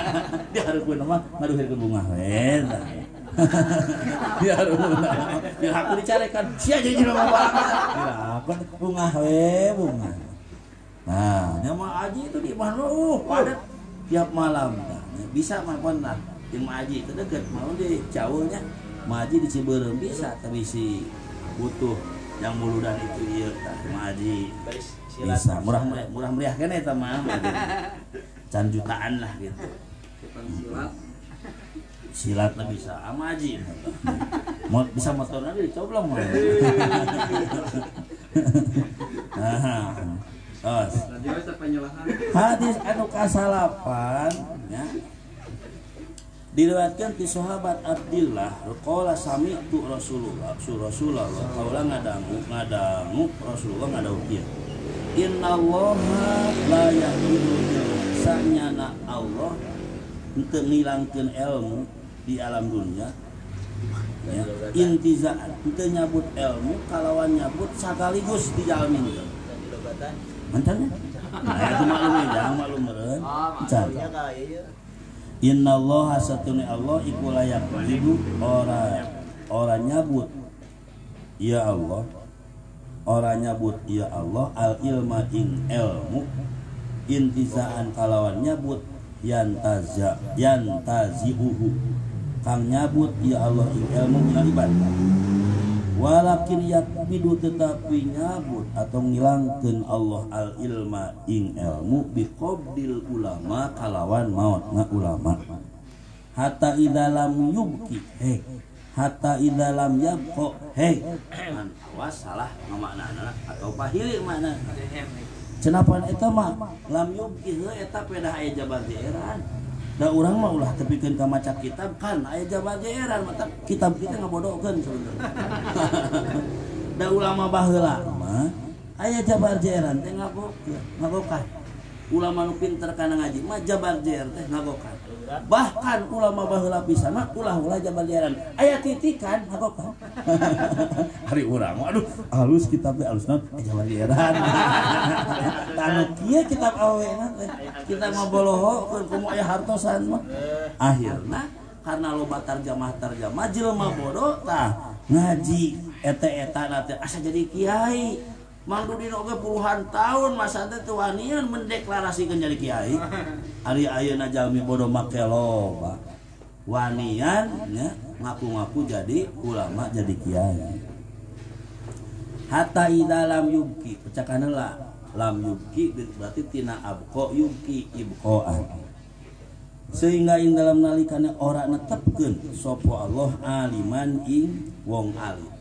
Speaker 1: Dia harus nama ngaduhirkeun bunga we dia harus dia aku dicarekan. Sia jadi bunga dirapat bunga we bunga nah nyama aji itu di mana? Uh padat. Tiap malam bisa mah kontak jeung Maji itu deket mau di jauhnya Maji di Ciberem bisa tapi si butuh yang muludan itu iya tah maji bisa murah murah. murah meriah kan eta mah. Can jutaan lah gitu. Silat? Lah bisa. Amaji mau bisa motor nanti dicoblong mah. Tos. Hadis anu kasalapan ya. Diriwayatkan ti sahabat Abdullah qala sami'tu Rasulullah. Rasulullah qaula ngadangu ngadangu Rasulullah ngadangu kieu Innallaha la yahidu sanyana Allah. Untuk ngilangkeun ilmu di alam dunia ya. intizaan untuk nyabut ilmu kalawan nyabut sekaligus dijalmin mantannya nah itu maklum ya meren can
Speaker 2: Ya kayak iya.
Speaker 1: Inna Allah satuni Allah iku layak hidup orang orang nyabut. Ya Allah orang nyabut ya Allah al ilma ing ilmu. Intizaan kalawan nyabut yantaza yantazihuhu. Kang nyabut ya Allah ing ilmu ing ibadah. Walakin yakbidu tetapi nyabut atau ngilangkeun Allah al ilma ing ilmu biqobdil ulama kalawan mautna ulama. Hatta idza lam yubki he hatta ida lam kok hei awas salah ngamakna atau pahili mana cenapan eta mah lam yubki eta pedah aya jabar jeeran. Da urang mah ulah tepikeun ka maca kitab kan aya jabar jeeran mata kitab kita ngabodohkeun sebenarnya. Da ulama baheula mah aya jabar jeeran teh ngabok ngabokah ulama nu pinter kana ngaji mah jabar jeer teh ngabokah bahkan ulama baheula pisan mah ulah ulah jabar jeeran aya titikan ngagokah hari urang mah aduh halus kitab teh halus naon? Eh, jabar jeeran anu kieu kitab awena kita ngabolohokeun kumaha aya hartosan mah. Akhirna karena loba tarjamah tarjamah jelema bodoh tah ngaji eta eta nate asa jadi kiai Mang Dudin oge puluhan tahun masa teh teu wanian mendeklarasikeun jadi kiai. Ari ayeuna jalmi bodoh make loba. Wanian nya ngaku-ngaku jadi ulama jadi kiai. Hatta ida lam yubki pecakan lah lam yubki berarti tina abko yubki ibkoan sehingga ing dalam nalikane ora netepkeun sopo Allah aliman ing wong alim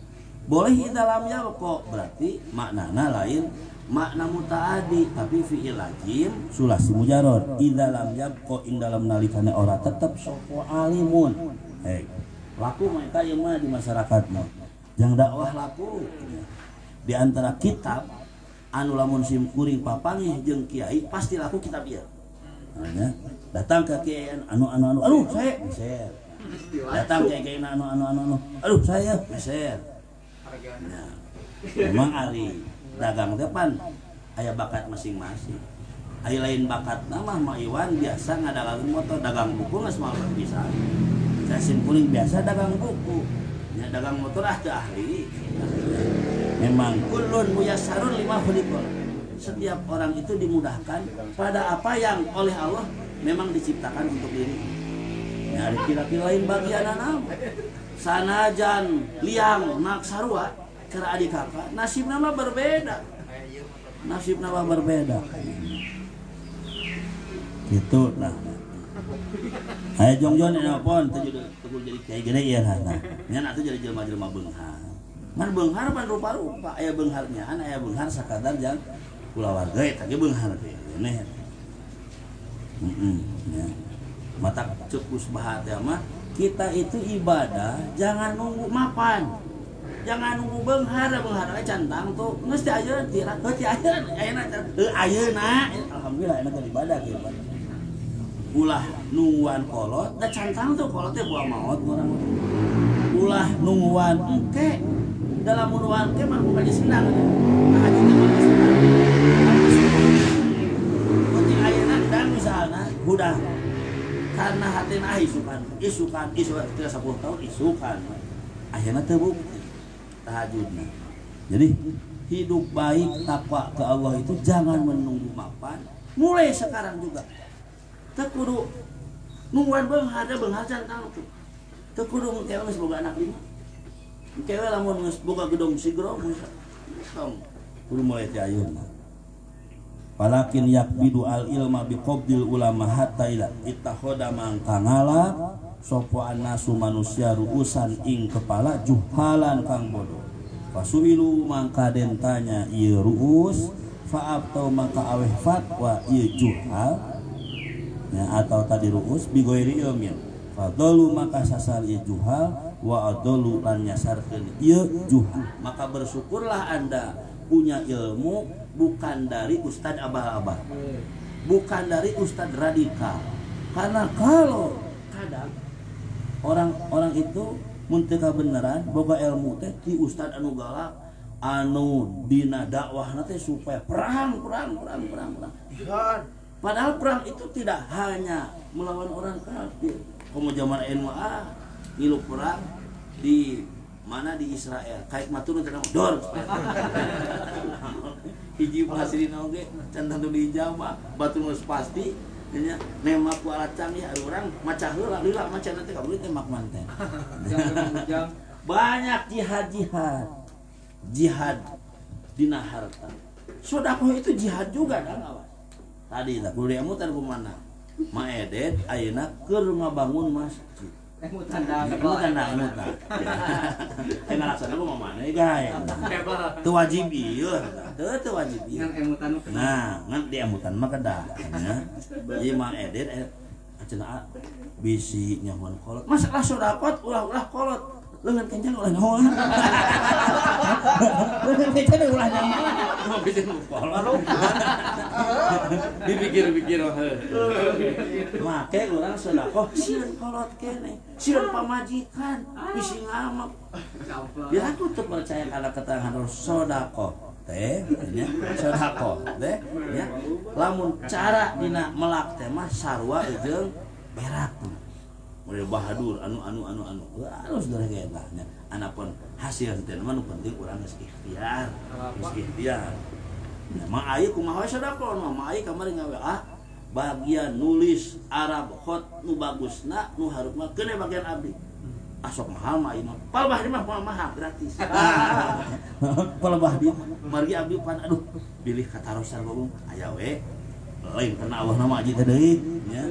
Speaker 1: boleh dalam yalko berarti maknana lain makna mutaadi. Tapi fi'il lazim sulasi mujarod ida lam yabko in dalam nalikane ora tetap sopo alimun? Hei laku mereka yang mah di masyarakat mah. Yang dakwah laku. Di antara kitab anu lamun sim kuring papangih jeung kiai pasti laku kitab Nah, datang ke kiai anu anu anu aduh saya meser. Datang ke kiai anu anu anu anu aduh saya meser Nah, memang ari dagang depan aya bakat masing-masing. Aya lain bakat nama Ma Iwan biasa ngadagang motor dagang buku nggak semua bisa. Saya simpuling biasa dagang buku. Ya dagang motor ah teu ahli. Memang kulun muyasarun lima hulikul. Setiap orang itu dimudahkan pada apa yang oleh Allah memang diciptakan untuk diri. Ya, ada kira-kira lain bagian nama sanajan liang nak sarua cara adik kakak nasib nama berbeda nasib nama berbeda gitu nah Ayo jongjon ini apa? Itu jadi kayak gede ya nah. Nya nak jadi jelma-jelma beunghar. Man beunghar pan rupa-rupa aya beungharnya, an aya beunghar sakadar jang kulawarga eta ge beunghar teh. Aneh. Heeh. Ya. Mata cekus bahat ya mah kita itu ibadah jangan nunggu mapan. Jangan nunggu benghar benghar aja cantang tuh. Sih aja tira oh ti aja. Eh ayeuna alhamdulillah enak ibadah gitu. Ulah nungguan kolot da cantang tuh kolot teh buah maut orang. Ulah nungguan engke dalam nungguan ke mah bukannya senang. Nah aja senang. Penting ayeuna dan misalnya udah karena hati nah isukan. Isukan isukan. Tidak sepuluh tahun isukan. Akhirnya terbukti tahajudnya. Jadi hidup baik takwa ke Allah itu jangan menunggu mapan. Mulai sekarang juga. Tekudu nungguan benghar benghar cantang tuh. Tekudu mengkewe geus boga anak lima. Mengkewe lamun boga gedung sigro kamu kudu mulai ti ayeuna Walakin yakbidu al ilma biqobdil ulama hatta ila ittakhoda mangkangala sopo anasu manusia ruusan ing kepala juhalan kang bodoh. Fasuilu mangka dentanya iya ruus faab tau maka aweh fatwa iya juhal. Ya, atau tadi ruus bigoiri ilmin fadolu maka sasar iya juhal wa adolu lan nyasarkeun iya juhal. Maka bersyukurlah anda punya ilmu bukan dari ustadz abah-abah. Bukan dari ustadz radikal karena kalau kadang orang-orang itu munteka beneran boga ilmu teh di ustadz anu galak anu dina dakwah nanti supaya perang perang perang perang perang. Padahal perang itu tidak hanya melawan orang kafir. Kamu zaman NWA ngilu perang di mana di Israel? Kayak matur teh dor. Hiji hasirin oge can tentu dijama batu geus pasti. Nya nemak ku alacang ya? Urang maca heula lila maca nanti ka teh mak manten. Banyak jihad-jihad. Jihad dina harta. Sedekah itu jihad juga dah kawan tadi lah kudu diamutan ku mana maedet ayeuna keur ngabangun masjid
Speaker 3: Emutan dah.
Speaker 1: Emutan dah, emutan. Ngalaksana ku mah mana guys. Itu wajib. Teu teu wajib.
Speaker 3: Yang emutan
Speaker 1: Nah, ngan di emutan mah kedah. nya. Ieu mah edit eh cenah bisi nyaman kolot. Masa lah sodakot ulah-ulah kolot. Leungeun kencang ulah nyawa. Leungeun kencang ulah nyawa. Mau bisi nu kolot. Dipikir-pikir. Make urang sedekah sieun kolot kene. Sieun pamajikan bisi ngamak. Bila aku tuh percaya kalau keterangan sodako teh, ya, sodako teh, ya, lamun cara dina melak teh mah sarwa jeung berak mulai bahadur anu anu anu anu harus dari kayaknya anak pun hasil nu penting urang geus ikhtiar geus ikhtiar nah ah bagian nulis Arab hot nu bagusna nu harupna kene bagian abdi asok mahal mah ini palbah di mah mahal gratis palbah di margi abdi pan aduh pilih kata rosar gong aya we lain karena Allah nama aji teh deui nya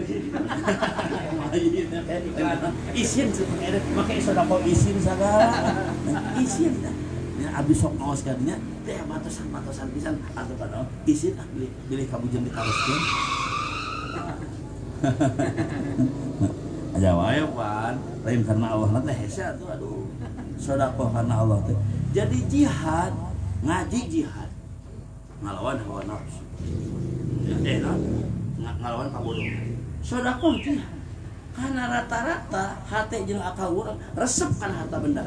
Speaker 1: isin ada make sodako isin sagala isin dah abdi sok ngaos kadinya teh batasan batasan pisan. Atau kana isin ah pilih pilih kabujeng ditaroskeun aja wae pan lain karena Allah nanti hese atuh aduh. Sedekah karena Allah teh. Jadi jihad ngaji jihad ngalawan hawa nafsu. Eh nah, ng- ngalawan kabodoh. Sedekah jihad. Karena rata-rata hati jeung akal urang resep kan harta benda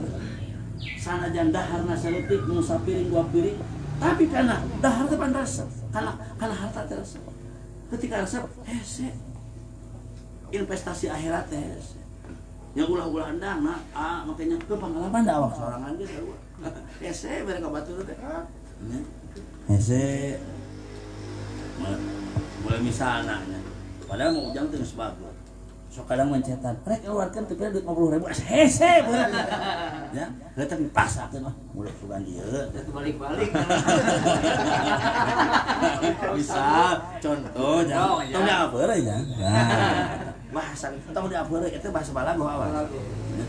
Speaker 1: sanajan daharna saeutik nu sapiring dua piring tapi karena dahar teh pan resep karena karena harta teh resep ketika resep hese investasi akhirat hese nya ulah-ulah endang na ah makanya ke pengalaman da awak ge sarua hese bere ka batur teh Nya. hese mulai- misalnya nya. padahal mau ujang teh geus bagus so kadang mencetan rek keluarkan tapi duit 50 ribu as hese bener ya kita dipaksakeun mah mulai sugan ieu
Speaker 3: Itu balik-balik.
Speaker 1: bisa. Contoh ya
Speaker 3: Oh, ya.
Speaker 1: tong di abeure ya? Nah bahasa tong di abeure itu bahasa balago awal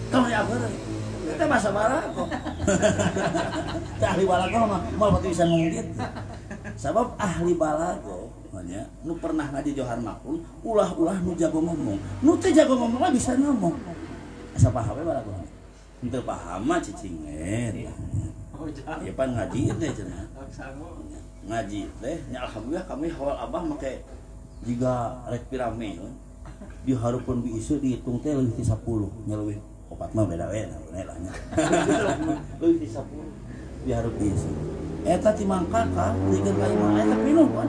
Speaker 1: tong di abeure itu bahasa balago Teh ahli balago mah. Mau bisa ngomong gitu sabab ahli balago hanya nu pernah ngaji Johar Makun ulah-ulah nu jago ngomong. Nu teh jago ngomong mah bisa ngomong. Asa paham we balago Henteu paham mah cicinget. Ya pan ngaji teh cenah. Ngaji teh nya alhamdulillah kami hawal abah make jika rek pirame. Diharupun bi isu dihitung teh leuwih ti 10 nya leuwih opat mah beda we lah nya. Leuwih ti 10 diharup bi isu. Eta ti mangka ka dikeun ka imah eta pinuh kan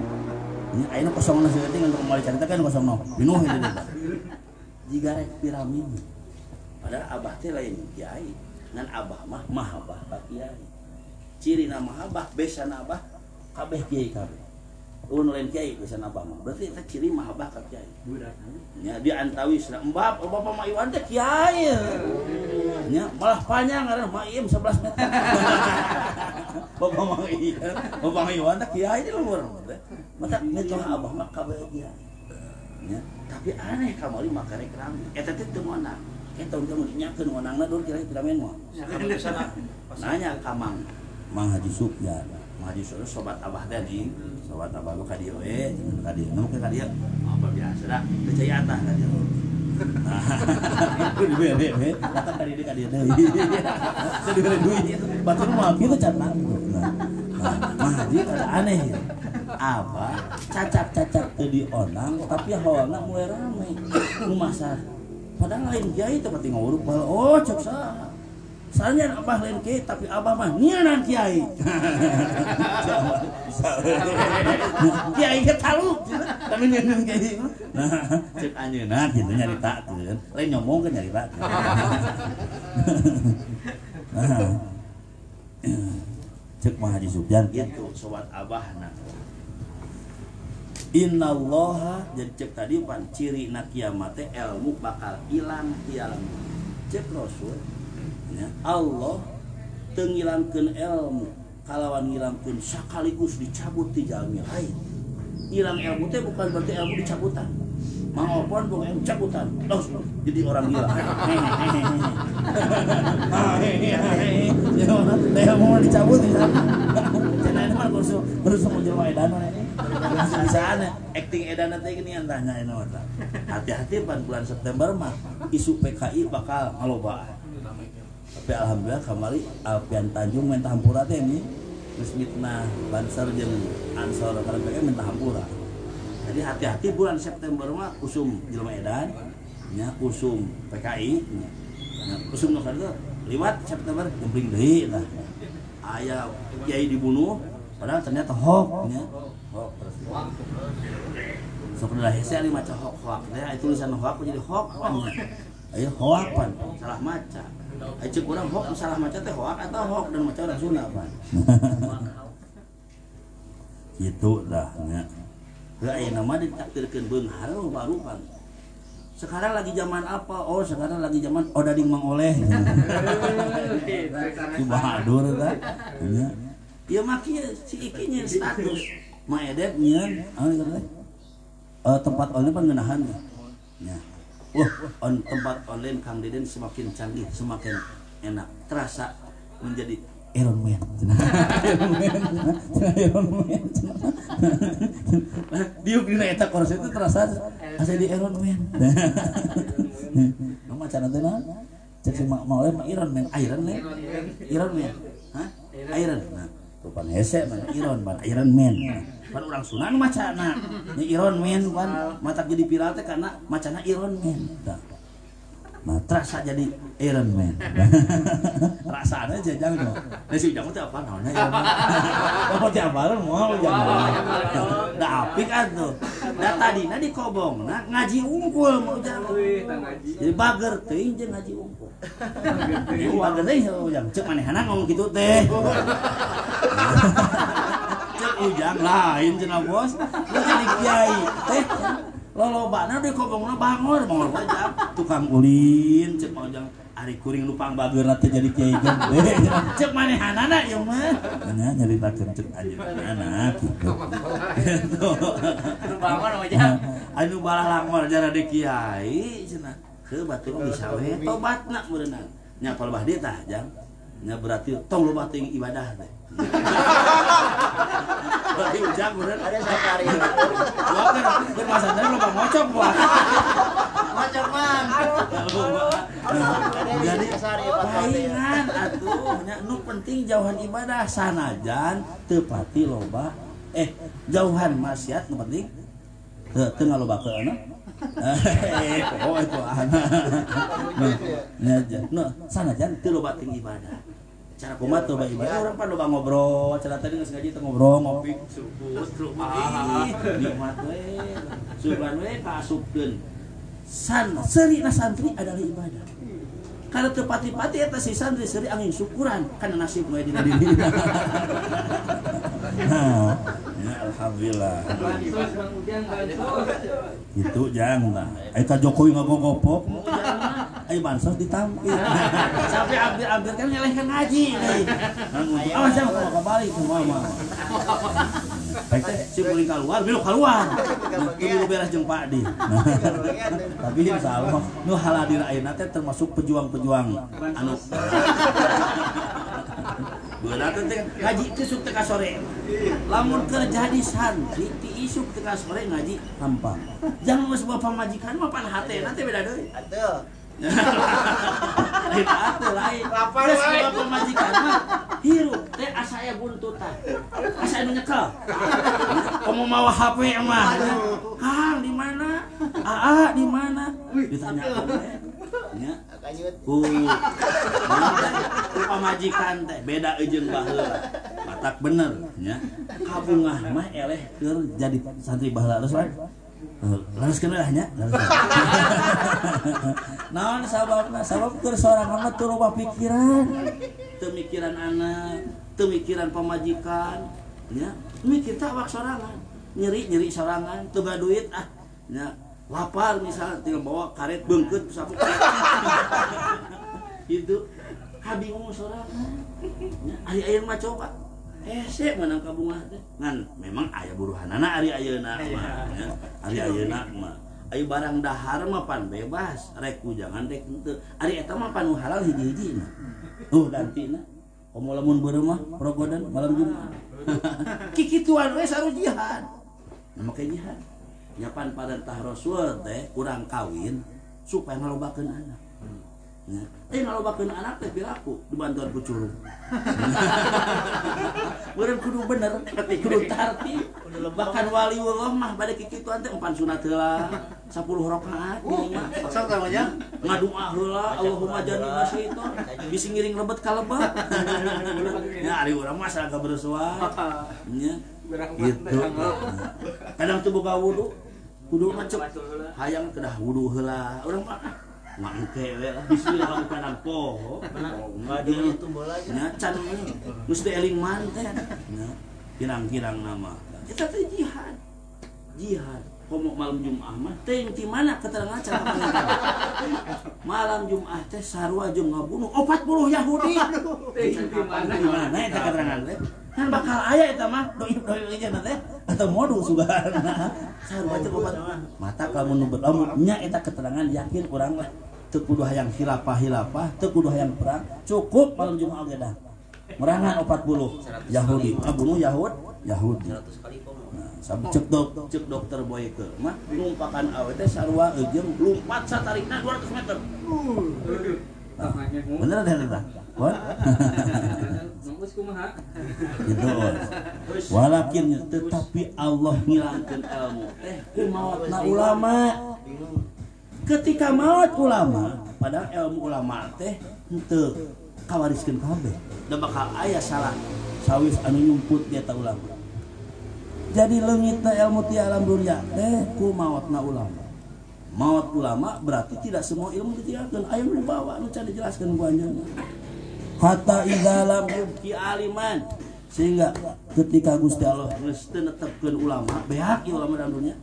Speaker 1: ayeuna kosong na seueur teh ngan moal carita kan kosong na pinuh itu jika rek pirame padahal abah teh lain kiai. Ngan abah mah mahabah ka kiai. Ciri nama abah besana abah kabeh kiai kabeh. Ulun lain kiai besana abah mah. Berarti itu ciri mah abah ka kiai. Nya dia antawis embab oh, bapak mah iwan teh kiai. Nya malah panjang karena mah iem 11 meter. Bapak mah iwan. Bapak mah iwan teh kiai di luar mata itu abah mah kabeh kiai nya tapi aneh kamari maka rek rame eta teh teu meunang eta teu nyakeun meunangna kira kira men mah nanya kamang Mang. Haji Sufyan. Mang Haji Sufyan sobat abah tadi. Sobat abah lu kadieu we jeung kadieu nu ke kadieu apa biasa dah. Teu cai atah kudu we we we deui duit batur mah kitu can nanggung nah Mang Haji aneh. ya abah cacak-cacak teu dionang tapi hawana mulai rame nu masa padahal lain kiai teh pati nguruk bal oh cek saha Soalnya abah lain kiai tapi abah mah nianan kiai. kiai ke talu tapi nianan kiai. Nah, cek anjeunna kitu nyarita keun. Lain nyomong kan nyarita. Nah. Cek Mah Haji Sufyan gitu sobat abah nah. Inna Allah jadi cek tadi pan ciri na kiamat ilmu bakal hilang ilmu. Cek Rasul ya, Allah tengilangkan ilmu kalawan ngilangkan sekaligus dicabut di jalmi lain hilang ilmu teh bukan berarti ilmu dicabutan mau pun bukan ilmu cabutan jadi orang gila ya mau dicabut Cina ini mah kursus kursus mau jelma edan sana acting edan nanti gini yang tanya ini mah hati-hati pan bulan September mah isu PKI bakal ngalobaan tapi alhamdulillah kamari Alpian Tanjung main hampura teh ini terus mitnah Banser jeung Ansor karena mereka minta hampura jadi hati-hati bulan September mah usum jelma edan nya usum PKI nya. Usum nu liwat September jempling deui lah aya kiai dibunuh padahal ternyata hoax sok dah hese ali maca hoax hoax teh aya tulisan hoax jadi hoax pan nya. aya hoax pan salah maca aya cek urang hoax salah maca teh hoax atau hoax dan maca urang Sunda pan gitu dah nya Gak aya nama ditakdirkeun beunghar baru pan sekarang lagi zaman apa? Oh sekarang lagi zaman odading mang oleh. Si Bahadur kan. Ya. Ya makinya si Iki nyen status. Maedet nyen, anu kata teh? Eh, tempat online pan. Ya. Wah, on tempat online Kang Deden semakin canggih, semakin enak. Terasa menjadi Iron Man. Iron Man. Iron Man diuk dina eta itu terasa asa di Iron Man. Nama cara teh naon cek si mak mau Iron Man. Iron Man. Iron Man. Iron. Nah rupan hese mah Iron man Iron Man. Pan urang Sunda nu macana. Ni Iron Man pan mata jadi viral teh karena macana Iron Man. Tah. Nah, terasa jadi Iron Man. Rasanya aja jangan dong. Nah, si Ujang teh apa namanya? Kamu apa lu mau jangan. Da apik kan tuh. Da tadina di kobong, nah ngaji unggul mau Ujang. Jadi bager teuing jeung ngaji unggul. Ini bager teh Ujang. Cek manehana ngomong gitu teh. Cek Ujang lain cenah bos. Jadi kiai teh tukang Ulin cepojang Arikuring lupang bager nanti jadi kayak eh, cek mana anak ya mah. Mana nyari bager cek aja anak gitu
Speaker 3: bangun aja
Speaker 1: anu balah lamor jara de kiai cenah ke batur bisa we tobatna nak nya nyapal bah tah jang. Nya berarti tong lo ibadah teh Berarti ujang meureun
Speaker 2: Ada safari.
Speaker 1: Gua kan bermasalah loba ngocok gua.
Speaker 2: Macam mang.
Speaker 1: Jadi palingan atuh nu penting jauhan ibadah sanajan teu pati loba eh jauhan maksiat nu penting teu teu ngalobakeun eh oh itu anak sanajan teu loba ting ibadah cara kumat loba ibadah orang pan loba ngobrol cara tadi geus ngaji teh ngobrol ngopi rumah nikmat we sugan we kaasupkeun san seri na santri adalah ibadah karena tepati-pati eta si santri seri angin syukuran karena nasib we dina diri nah ya, alhamdulillah. Itu jangan lah. Ka Jokowi ngagogopok ayo bansos ditampil. Sampai abdir-abdir kan nyelehkan ngaji. Awas jangan kalau kembali semua mah Baik teh si kuring keluar, belok keluar. Teu beres jeung Pak Di. Tapi insya Allah nu haladir ayeuna teh termasuk pejuang-pejuang anu Beuna teh ngaji sok teh ka sore. Lamun kerja di santri ti isuk teh ka sore ngaji hampa. Jangan geus bapak majikan mah pan hatena teh beda deui.
Speaker 2: Atuh.
Speaker 1: Lain atuh lain.
Speaker 2: Lapar,
Speaker 1: Geus bapak majikan mah hirup teh asa aya buntutan. Asa anu nyekel. Kamu mau HP mah. Hang di mana? Aa di mana? Ditanya nya
Speaker 2: Kanyut.
Speaker 1: ku ku pamajikan teh beda eujeun baheula matak bener nya kabungah mah eleh keur jadi santri baheula terus wae Laras kena lah nya. Naon sababna? Sabab keur sorangan mah teu loba pikiran. Teu mikiran anak, teu mikiran pamajikan, nya. Mikir tak wak sorangan. Nyeri-nyeri sorangan, teu duit ah. Nya, lapar misalnya tinggal bawa karet beungkeut sapu. Itu kabingung sorangan. Nya, ari ayeuna mah coba. Hese menang kabungah teh ngan memang aya buruhanana ari ayeuna mah nya. ari ayeuna mah. Ayo barang dahar mah pan bebas. Rek ku jangan rek henteu ari eta mah panu halal hiji-hiji mah. Tuh gantina komo lamun beureum mah progodan malam Jumat. Kikituan we sarujihan. Nama ke jihad nyapan parentah Rasul teh kurang kawin supaya ngalobakeun anak Ya. Eh ngalobakeun anak teh piraku dibantuan ku culung. Beureum kudu bener, kudu tarti. Bahkan waliullah mah bade kikituan teh empan sunat heula, 10 rakaat.
Speaker 2: Sok ka Ujang?
Speaker 1: Ngadua heula Allahumma jannibna syaiton. Bisi ngiring lebet ka lebet. Ya ari urang mah saga bersuai. Nya. Gitu. Kadang tuh buka wudu, wudu mah cek hayang kedah wudu heula. Urang mah ah, engke we. Lah bismillah kamu kanan poho
Speaker 2: Enggak di itu bola
Speaker 1: nya can mesti eling manten nya kirang-kirang nama. Kita teh jihad. Jihad komo malam Jumat mah teh di mana keterangan cara malam Jumat teh sarua jeung ngabunuh 40 Yahudi.
Speaker 3: Teh di mana?
Speaker 1: di mana eta keterangan teh? Kan bakal aya eta mah doi doi aja teh atau modu sugarana sarua teh opat mata kamu nu lamun nya eta keterangan yakin urang lah. Teu kudu hayang hilapah hilapah teu kudu hayang perang cukup malam Jumat oge dah. Merangan 40 Yahudi. Ah bunuh Yahud Yahudi.
Speaker 2: 100 kali
Speaker 1: cek dok cek dokter Boyke mah numpakan awet teh sarua ejeung lompat satarikna 200 meter. Nah, bener ada.
Speaker 3: Nunggus kumaha?
Speaker 1: gitu. Walakin tetapi Allah ngilangkeun ilmu teh ku mautna ulama. Ketika maut ulama, padahal ilmu ulama teh henteu kawariskeun kabeh. Da bakal aya salah sawis anu nyumput di eta ulama. jadi lengitnya ilmu ti alam dunia tehku maut na ulama. Maut ulama berarti tidak semua ilmu ditiakan ayo dibawa nu cari dijelaskan buahnya hatta idalam yubki aliman. Sehingga ketika Gusti Allah mesti ulama beak ulama dalam dunia.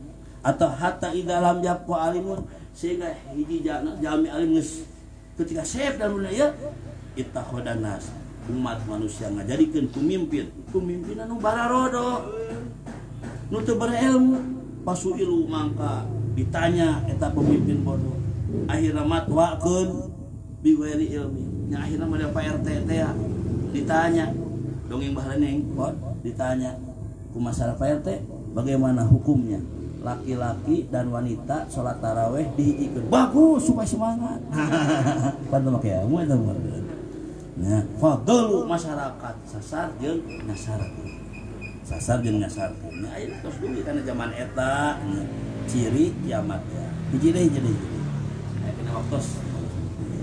Speaker 1: Atau hatta idalam yapku alimun. Sehingga hiji jami alim nges ketika syekh dalam dunia ya itahodanas umat manusia ngajadikan pemimpin pemimpinan anu bararodo nu teu berilmu? Pasu ilu mangka ditanya eta pemimpin bodoh. Akhirnya matwakeun biwari ilmi. Nya akhirnya mah Pak RT teh ya, ditanya. Dongeng bah leneng pot ditanya ku masalah Pak RT bagaimana hukumnya? Laki-laki dan wanita sholat taraweh dihijikeun bagus supaya semangat. Pantu make ilmu eta mah nya fadlu masyarakat sasar jeung nyasar sasar jeung nyasar nya aya tos dugi kana zaman eta nya, ciri kiamat ya hiji deui hiji deui hiji deui. aya kena waktos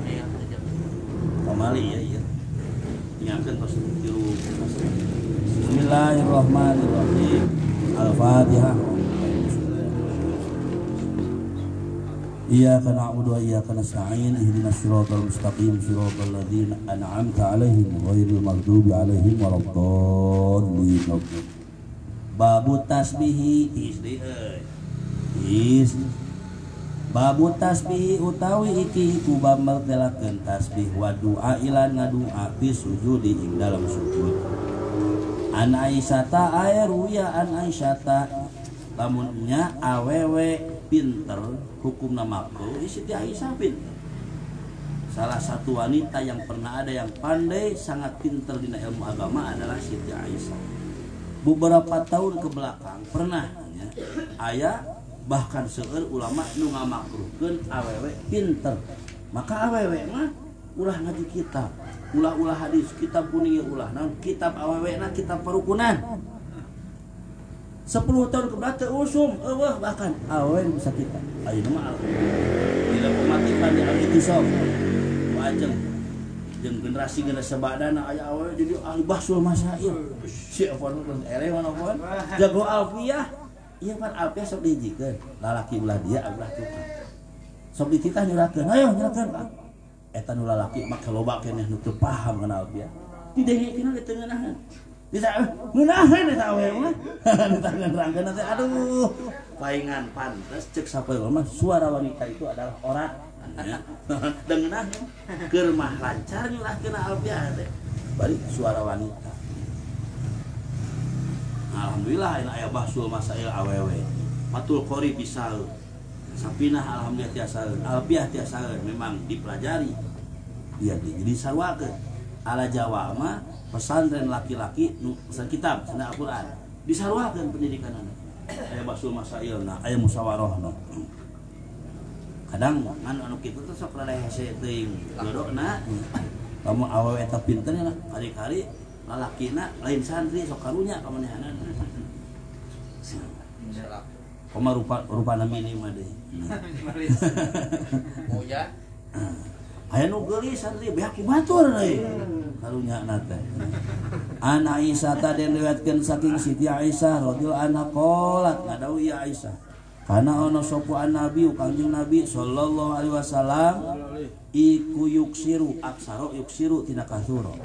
Speaker 2: Aya kerja.
Speaker 1: Pamali ya iya. Ingatkan tos tilu. Bismillahirrahmanirrahim. Al-Fatihah. إياك نعبد وإياك نستعين اهدنا الصراط المستقيم صراط الذين أنعمت عليهم غير المغضوب عليهم ولا الضالين Babu tasbihi euy. Is Babu tasbih utawi iki ku bambal telakeun tasbih wa doa ilan ngadua fi sujudi ing dalam sujud. An Aisyata aeru ya an Aisyata lamunnya awewe pinter hukum makruh Siti Aisyah pinter. Salah satu wanita yang pernah ada yang pandai sangat pinter di ilmu agama adalah Siti Aisyah. Beberapa tahun ke belakang pernah ya, ayah bahkan seueur ulama nu ngamakruhkeun awewe pinter. Maka awewe mah ulah ngaji kitab. Ulah-ulah hadis kitab kuning ulah. Naon? Kitab awewe na kitab perukunan. 10 tahun ke belakang usum eueuh bahkan awewe bisa kita ayeuna mah tidak pematikan di al-itisam wajeng jeung generasi generasi sabadana aya awe jadi ahli bahsul masail si Afwan ere mana Afwan jago alfiah. Iya pan alfiah sok dijikeun lalaki ulah dia ulah tukang sok dititah nyurakeun ayo nyurakeun ah eta nu lalaki make loba keneh nu teu paham kana alfiah. Didengekeun di teunahan bisa eh, ngeunaheun eta awe mah. Di tangan teh aduh. Paingan pantes cek sapoe mah. Suara wanita itu adalah orang ya. dengeunah keur mah lancar nyurahkeun alfiyah teh. Balik suara wanita. Alhamdulillah ini ayah bahsul masail awewe. Matul kori bisa Sapinah alhamdulillah tiasa Alpiah tiasa memang dipelajari. Iya jadi sarwakeun ala Jawa mah pesantren laki-laki nu pesan kitab sana Al-Qur'an. Disarwakeun pendidikan anak. Aya bahsul masail nah aya musyawarah nah. kadang anu anu kitu teh sok lelehese teuing jorokna hmm. kamu awewe eta pinternya kali-kali lalakina lain santri sok karunya kamanehanna Koma rupa rupa nama ini mah deh. Hujan.
Speaker 2: Oh, hmm.
Speaker 1: Aya nu geulis santri beak kumatur deui. Hmm. Karunya nate. An Aisyah tadi riwayatkeun saking Siti Aisyah radhiyallahu anha qolat ngadawuh ya Aisyah. Karena ono sopuan Nabi kanjeng Nabi sallallahu alaihi wasallam iku yuksiru aksaro yuksiru tina kasuro.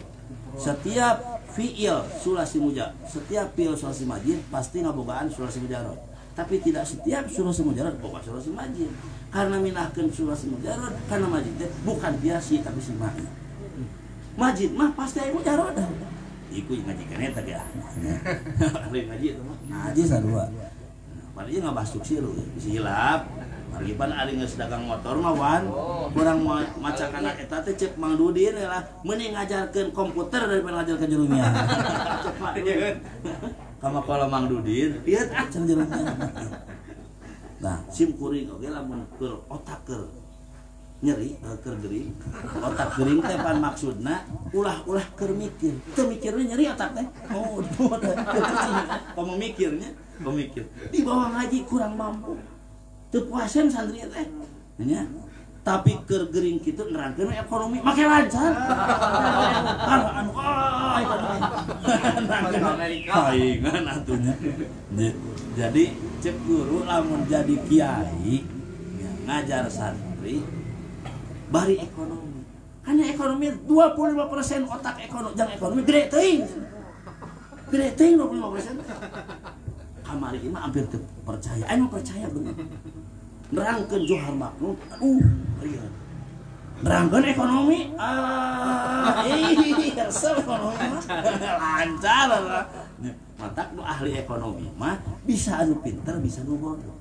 Speaker 1: Setiap fiil sulasi muja, setiap fiil sulasi majid pasti ngabogaan sulasi mujarad. Tapi tidak setiap sulasi mujarad boga sulasi majid. Karena minahkeun sulasi mujarad karena majid bukan biasi tapi simai. Majid mah pasti aya mujarad. Iku yang ngaji kana eta ge. Ahli ngaji itu mah. Ngaji sarua. Padahal nggak basuk sih lu, silap. Mari pan ari geus dagang motor mah wan. Kurang ma macak anak eta teh cek Mang Dudin ya lah, mending ngajarkeun komputer daripada ngajarkeun jurumia. Cepat. Kama kalau Mang Dudin, lihat ah jurumia. Nah, sim kuring oge lamun keur otak keur nyeri eh, keur gering. Otak gering teh pan maksudna ulah-ulah keur mikir. Teu mikirnya nyeri otak teh. Oh mikirnya? Kamu mikir. Di bawah ngaji kurang mampu. Teu puasen santri teh. Nya. Tapi keur gering kitu nerangkeun ekonomi. Make lancar. Ah anu ah itu saingan atunya jadi cek guru lamun jadi kiai ngajar santri bari ekonomi. Hanya ekonomi 25% otak ekonomi jangan ekonomi gede teuing. Gede teuing 25% kamari ini hampir percaya. Ayo percaya bener. Nerangkeun Johar Maknun uh rieu nerangkeun ekonomi ah resep ekonomi mah. Lancar lah matak nu ahli ekonomi mah bisa anu pinter bisa nu bodoh.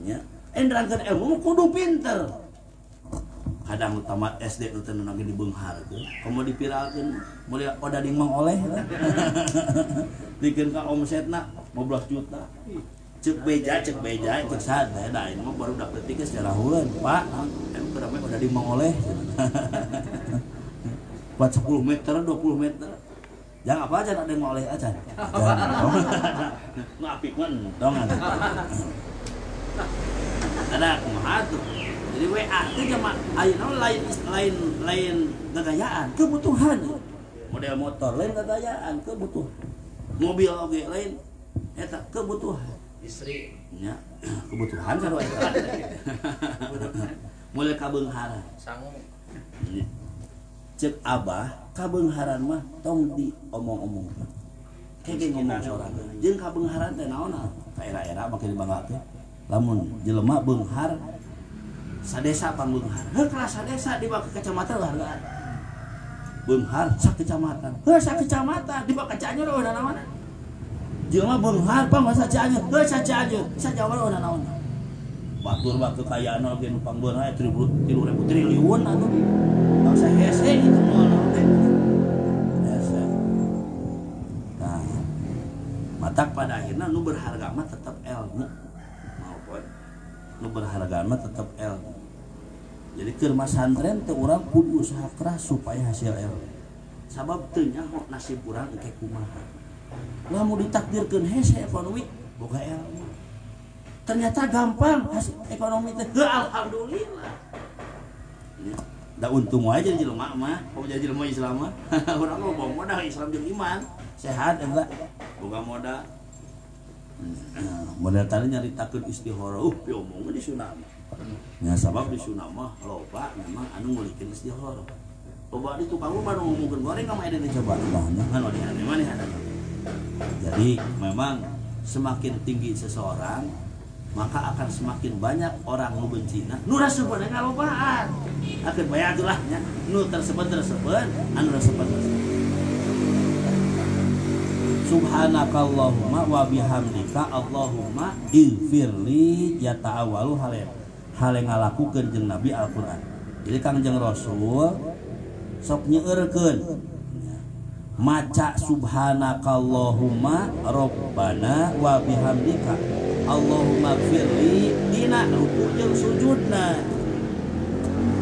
Speaker 1: Nya eh nerangkeun ilmu kudu pinter kadang tamat SD itu lagi di Benghar kamu dipiralkeun mulai oda ding mang oleh dikeun ka omsetna 15 juta. Cek beja cek beja cek sada da ini mah baru dapat tiga secara hulan pak. Em kerame udah di mang oleh buat 10 meter 20 meter. Jangan apa aja ada yang oleh aja? Jangan apik mah dong ada kumaha tuh jadi WA itu cuma ayeuna lain lain lain gagayaan kebutuhan. Model motor lain gagayaan kebutuhan. Mobil oke lain eta kebutuhan.
Speaker 2: Istri.
Speaker 1: nya kebutuhan kan eta. Mulai kabeungharan
Speaker 2: Sangu.
Speaker 1: cek abah kabeungharan mah tong diomong-omong. Kayak ngomong seorang. Jeung kabeungharan teh naon ka era-era make dibanggakeun lamun jelema beunghar sadesa pan beunghar heuh kelas sadesa di bawah kecamatan hargaan beunghar sak kecamatan. Heuh sak kecamatan di bawah kecanyur udah naon jelema beunghar pang masa cianjur? Heuh sa cianjur sa jawa udah naon batur bak kekayaan oge nu pangbeun aya 3000 triliun atuh tong saya hese itu hese. Nah matak pada akhirnya nu berharga mah tetap maupun nu berharga mah tetap ilmu jadi keur masantren teh urang kudu usaha keras supaya hasil ilmu sabab teu nyaho nasib urang engke kumaha. Lamun ditakdirkeun hese ekonomi boga ilmu ternyata gampang hasil ekonomi teh alhamdulillah. Da untung aja jadi jelema mah kalau jadi jelema Islam mah. Urang bawa modal Islam jeung iman sehat enggak? Boga modal Nah, modal tadi nyaritakeun istihara. Uh diomongkeun di sunah mah. Ya sabab di sunah mah loba memang anu ngulikeun istihara. Loba di tukang loba anu ngomongkeun goreng ka mah ada dicoba banyak kan ada ane maneh ada. Jadi memang semakin tinggi seseorang maka akan semakin banyak orang nu bencina nu rasebeun ngalobaan akan banyak itulah nya. Nu tersebut tersebut anu tersebut tersebut Subhanakallahumma wa bihamdika Allahumma ilfirli ya ta'awalu hal hal yang ngalakukeun jeung Nabi Al-Qur'an. Jadi Kangjeng Rasul sok nyeurekeun maca subhanakallahumma rabbana wa bihamdika Allahumma firli dina. Ruku jeung sujudna.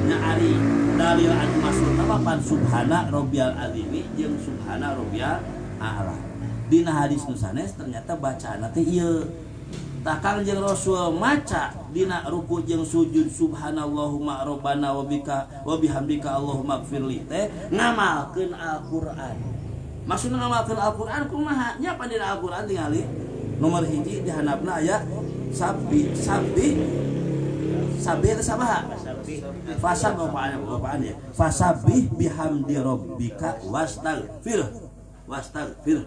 Speaker 1: Nya ari dalil anu apa pan subhana rabbiyal azimi jeung subhana rabbiyal a'la dina hadis nu sanes ternyata bacaan teh ieu. Takang jeung rasul maca dina ruku jeung sujud subhanallahumma rabbana wa bika wa bihamdika allahumma gfirli teh ngamalkeun Al-Qur'an. Maksudna ngamalkeun Al-Qur'an kumaha? Nya pan dina Al-Qur'an tingali? Nomor hiji di handapna aya sabbi sabbi sabbi itu sabaha? Fasab bapaknya bapaknya. Ya fasabih bihamdi rabbika wastaghfir wastagfir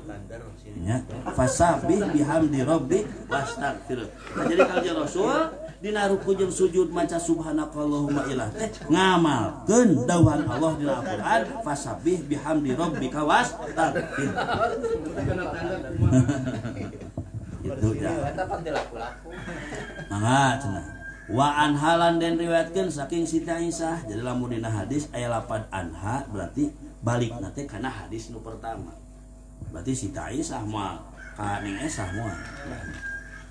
Speaker 1: ya. Fasabih bihamdi rabbik wastagfir nah, jadi kalau rasul dina ruku jeung sujud maca subhanakallahumma ilah. Teh ngamalkeun dawuhan Allah dina Al-Qur'an fasabih bihamdi rabbika wastagfir itu ya mangga cenah. Wa halan dan riwayatkeun saking Siti Aisyah jadi lamun dina hadis aya lapan anha berarti balik nanti karena hadis nu pertama. Berarti Siti Aisyah mah ka ning Aisyah mah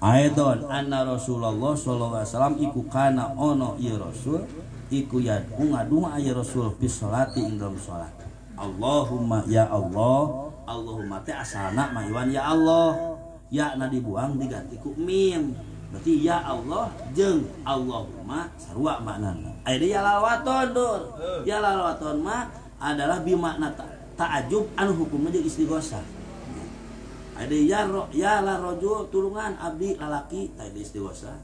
Speaker 1: Aidon anna Rasulullah sallallahu alaihi wasallam iku kana ono ieu Rasul iku yad'u ngadua aya Rasul fi sholati ing dalam salat. Allahumma ya Allah, Allahumma teh asalna mah ya Allah. Ya na dibuang diganti ku mim. Berarti ya Allah jeung Allahumma sarua maknana. Deui ya lalwaton dur. Ya lalwaton mah adalah bimakna ta- ta'ajub anu hukumna jeung istighosah. ada ya ro, ya la rojul tulungan abdi lalaki tadi istighosah.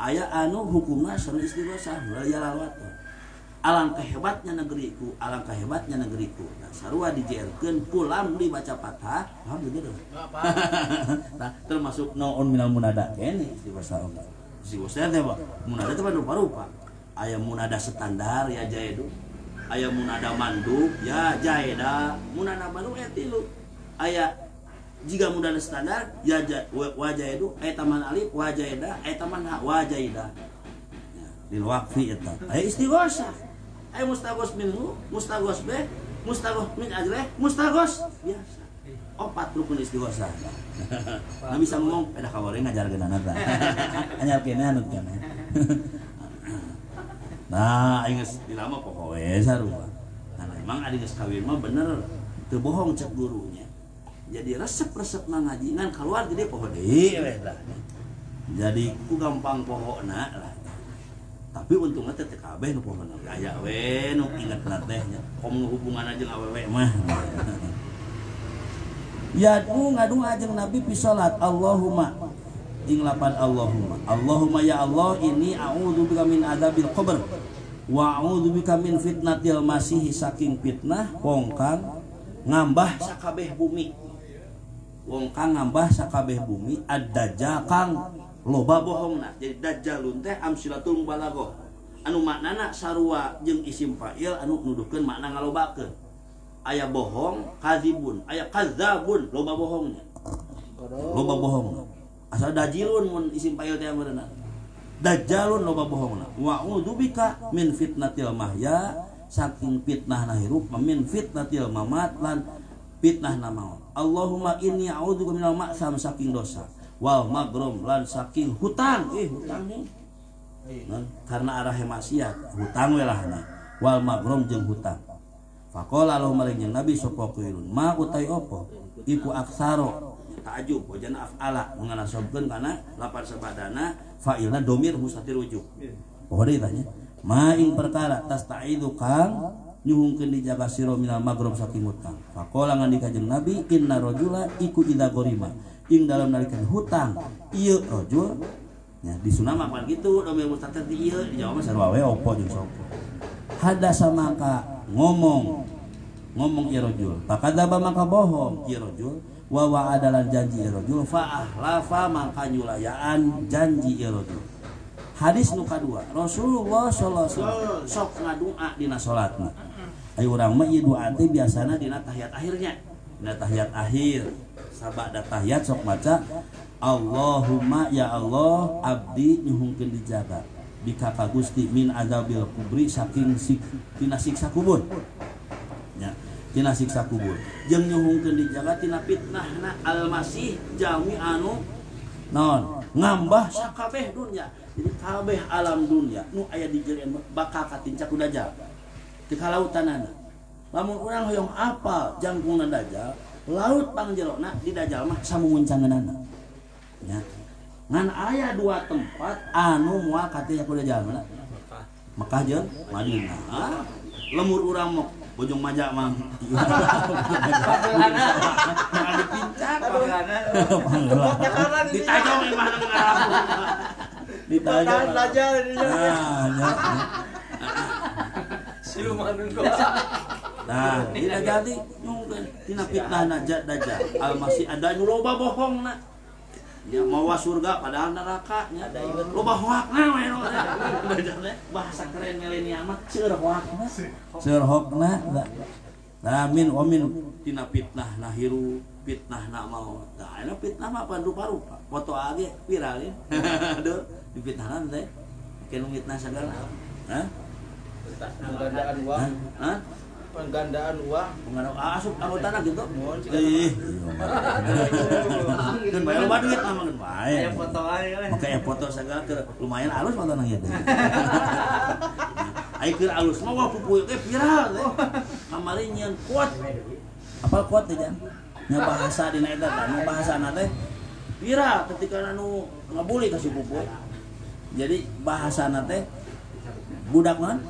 Speaker 1: Aya anu hukumna sareng istighosah ya lalwaton alangkah hebatnya negeriku alangkah hebatnya negeriku. Nah sarua dijerkeun pulang dibaca patah paham gitu dong nah, termasuk naon minal munada kene teh Pak. Munada teh rupa-rupa aya munada standar ya jaedu aya munada mandub ya jaeda. Munada baru aya tilu aya jika munada standar ya ja- wa- wajaedu aya taman alif wajaeda aya taman ha wajaida. Ya, lil waqfi eta. Aya istighosah. Aya mustagos minhu mustagos be mustagos min ajreh mustagos biasa. Opat rukun istighosah. Nah bisa ngomong pada kawareng ngajar geunana tah anyar kene anu kana nah aing geus dilama pokoke sarua. Nah emang adi geus kawin mah bener teu bohong cek gurunya. Jadi resep-resep na ngaji ngan keluar jadi poho deui weh lah jadi ku gampang pohona lah. Tapi untungnya teh kabeh nu pohona gaya we nu ingetna teh nya. Komo hubungan aja awewe mah. Yadu ngadu ajeng Nabi fi salat. Allahumma jing lapan Allahumma. Allahumma ya Allah ini a'udzubika min adzabil qabr. Wa a'udzubika min fitnatil masih saking fitnah wongkang ngambah sakabeh bumi. Wongkang ngambah sakabeh bumi ad-dajjal kang loba bohongna. Jadi dajjalun teh amsilatul mubalaghah anu maknana sarua jeung isim fa'il anu nuduhkeun makna ngalobakeun. Aya bohong kadzibun aya kadzabun loba bohongnya. Loba bohongna. Asal dajilun mun isim fa'il teh beunang dajjalun loba bohongna wa udzubika min fitnatil mahya saking fitnah hirup min fitnatil mamat lan fitnah maut. Allahumma inni a'udzubika minal ma'sam saking dosa. Wal magrum lan saking hutang. Eh hutang nih. Nah, karena arah maksiat hutang we lah na. wal magrum jeung hutang. Fakola lalu maring Nabi sapa ma utai opo? Iku aksaro ta'ajub wajana af'ala menganasobkeun kana lapan sabadana fa'ilna domir mustatir rujuk oh deui tanya ma ing perkara tasta'idu kang nyuhungkeun dijaga sira minal maghrib saking hutang. Faqala ngandika jeung nabi inna rajula iku idza gorima. Ing dalam nalika hutang ieu rajul ya disunah makan gitu domir mustatir di ieu dijawab sarua we opo jeung sopo. Hada sama ka ngomong ngomong irojul pakadaba maka bohong irojul wa wa'adalan janji irojul fa ahlafa maka nyulayaan janji irojul hadis nu kadua Rasulullah sallallahu alaihi wasallam sok ngadua dina salatna ayo urang mah ieu doa teh biasana dina tahiyat akhirnya. Dina tahiyat akhir. Sabada tahiyat sok maca Allahumma ya Allah abdi nyuhungkeun dijaga bika ka Gusti min azabil kubri saking sik tina siksa kubur. ya tina siksa kubur. Jeung nyuhungkeun dijaga tina fitnahna almasih jami anu naon? Ngambah sakabeh dunya. Jadi kabeh alam dunya nu aya di dijeleun bakal katincak ku dajal. Di kalautanana lamun urang hoyong apal jangkungna dajal laut pangjerona di dajal mah samunguncangeunana nya ya. Ngan aya dua tempat anu moal katinya ku dajal mana? Mekah. Jeung Madinah. Lemur urang mah bojong maja Jangan ditajong emang ngarapu ditajong
Speaker 3: belajar ini.
Speaker 1: nah ya.
Speaker 3: Siluman
Speaker 1: nah tidak jadi. Mungkin tina fitnah najat dajjal al masih ada nu loba bohong na ya mau surga padahal neraka nya loba hoakna we nu Dajjal teh. bahasa keren milenial mah seur hoakna seur hoakna da. nah min wa min tina fitnah nahiru fitnah nak mau. Nah ini fitnah mah apa rupa-rupa. Foto aja viral ya. Aduh di fitnah teh. Kena fitnah segala. Hah?
Speaker 4: penggandaan uang
Speaker 1: Hah?
Speaker 4: Penggandaan uang
Speaker 1: Pengaruh ah, asup anggota tanah gitu.
Speaker 4: Mohon.
Speaker 1: Ih, kan bayar loba duit mah kan bae.
Speaker 2: Yang foto aja.
Speaker 1: Make e foto segala keur lumayan alus foto nang gitu. Ai keur alus mah wah pupuy teh viral teh. Kamari nyeun kuat. Apal kuat jan? Nya bahasa dina eta kan, nya bahasana teh viral ketika anu ngabuli ka si pupuy. Jadi bahasana teh budak mana?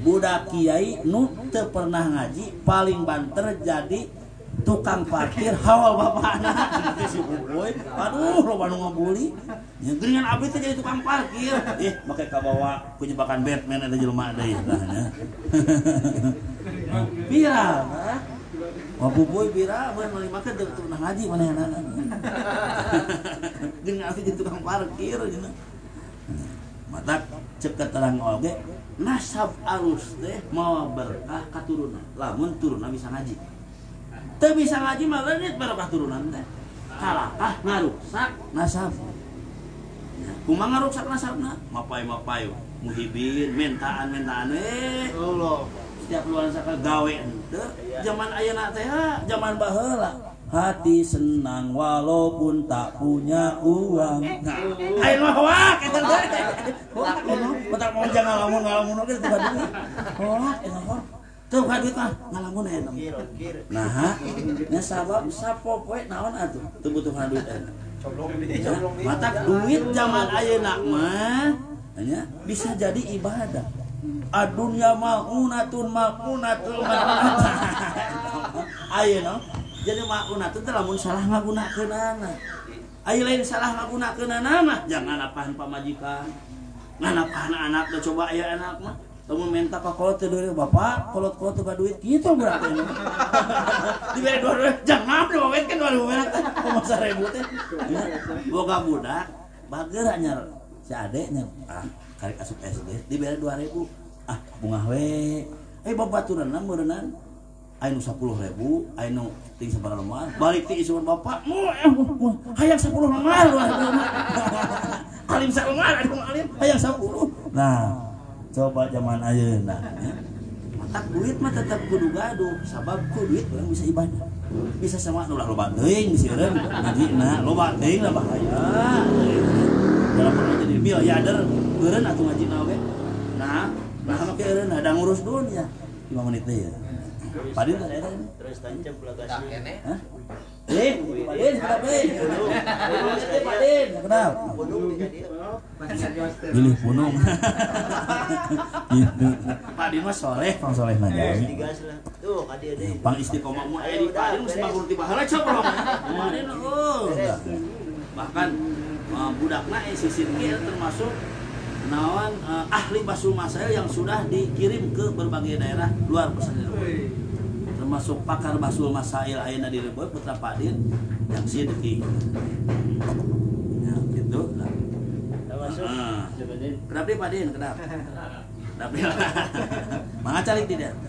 Speaker 2: Budak
Speaker 1: kiai. Nu teu pernah ngaji paling banter jadi tukang parkir hawal bapak anak si boy aduh lo nu ngabuli ya geuningan abdi teh jadi tukang parkir. Ih make kabawa kunyebakan Batman ada jelema deui tah nya viral tah Wah buboy viral, mana mali makan pernah ngaji mana yang anak. Abdi jadi tukang parkir cenah. Mata cek keterang oge nasab arus teh mau berkah katurunan. Lamun turunan bisa ngaji. Teu bisa ngaji mah leunit barokah turunan teh. Kalakah ngarusak nasab? Nah, kumaha ngarusak nasabna? Mapai mapai muhibin mentaan mentaan eh.
Speaker 4: Allah.
Speaker 1: Setiap luar sakal gawe teu zaman ayeuna teh ah, zaman baheula. Hati senang walaupun tak punya uang nah ayo mah wah kita teh wah betak mau jangan ngalamun ngalamun oge teu duit wah eta kor teu ka duit mah ngalamun eta nah nya sabab sapopoe naon atuh teu butuh duit eta
Speaker 4: coblong di
Speaker 1: Ya,
Speaker 4: coblong di
Speaker 1: mata duit zaman ayeuna mah hanya bisa jadi ibadah adunya maunatun maunatun ayeuna jadi maunatun teh lamun salah ngagunakeunana ayeuna lain salah ngagunakeunana mah? Jangan apahan pamajikan. Nganapahan anak da coba aya anak mah. Lamun minta ka kolot deui bapak kolot-kolot teu duit kitu berarti diberi dua duit jangan dua duit kan dua duit sarebu teh. Ya, boga budak bager anyar si adeknya ah kari asup SD diberi dua ribu ah bunga we. Eh babaturan meureunnan Ainu sepuluh ribu, ainu ting sebarang lemar, balik ti isuan bapak, eh, mu, hayang sepuluh lemar, wah, alim sak lemar, aduh alim, hayang sepuluh. Nah, coba zaman ayeuna ya. Mata duit mah tetap kudu gaduh, sabab ku duit orang bisa ibadah. Bisa sama nu lah loba teuing diseureun ngajina, loba teuing lah bahaya. Dalam pernah jadi miliarder, beureun atuh ngajina oge. Nah, nah make eureun ada ngurus dunia. 5 menit deh ya. Padin ada ada.
Speaker 2: Terus tancap
Speaker 4: tak
Speaker 2: lagasnya.
Speaker 4: kene
Speaker 1: Hah? Eh, Padin, kenapa? Eh, Padin?
Speaker 2: Bodong tidak dia.
Speaker 1: Pilih punung. gitu. Pak Din mah soleh, pang soleh mah
Speaker 2: lah. Tuh, kadia deh.
Speaker 1: Pang istiqomah mu aya di Pak Din mesti bangun di baheula coba. Din oh. Bahkan uh, budakna eh, si Sirki termasuk nawan ahli basul masail yang sudah dikirim ke berbagai daerah luar pesantren. Termasuk pakar basul masail ayeuna di Reboy Putra Pak Din yang Sidki. Ya, gitu lah.
Speaker 2: Masuk.
Speaker 1: Ah. Kenapa dia Pak Din? Kenapa? Dia? Mangga calik tidak?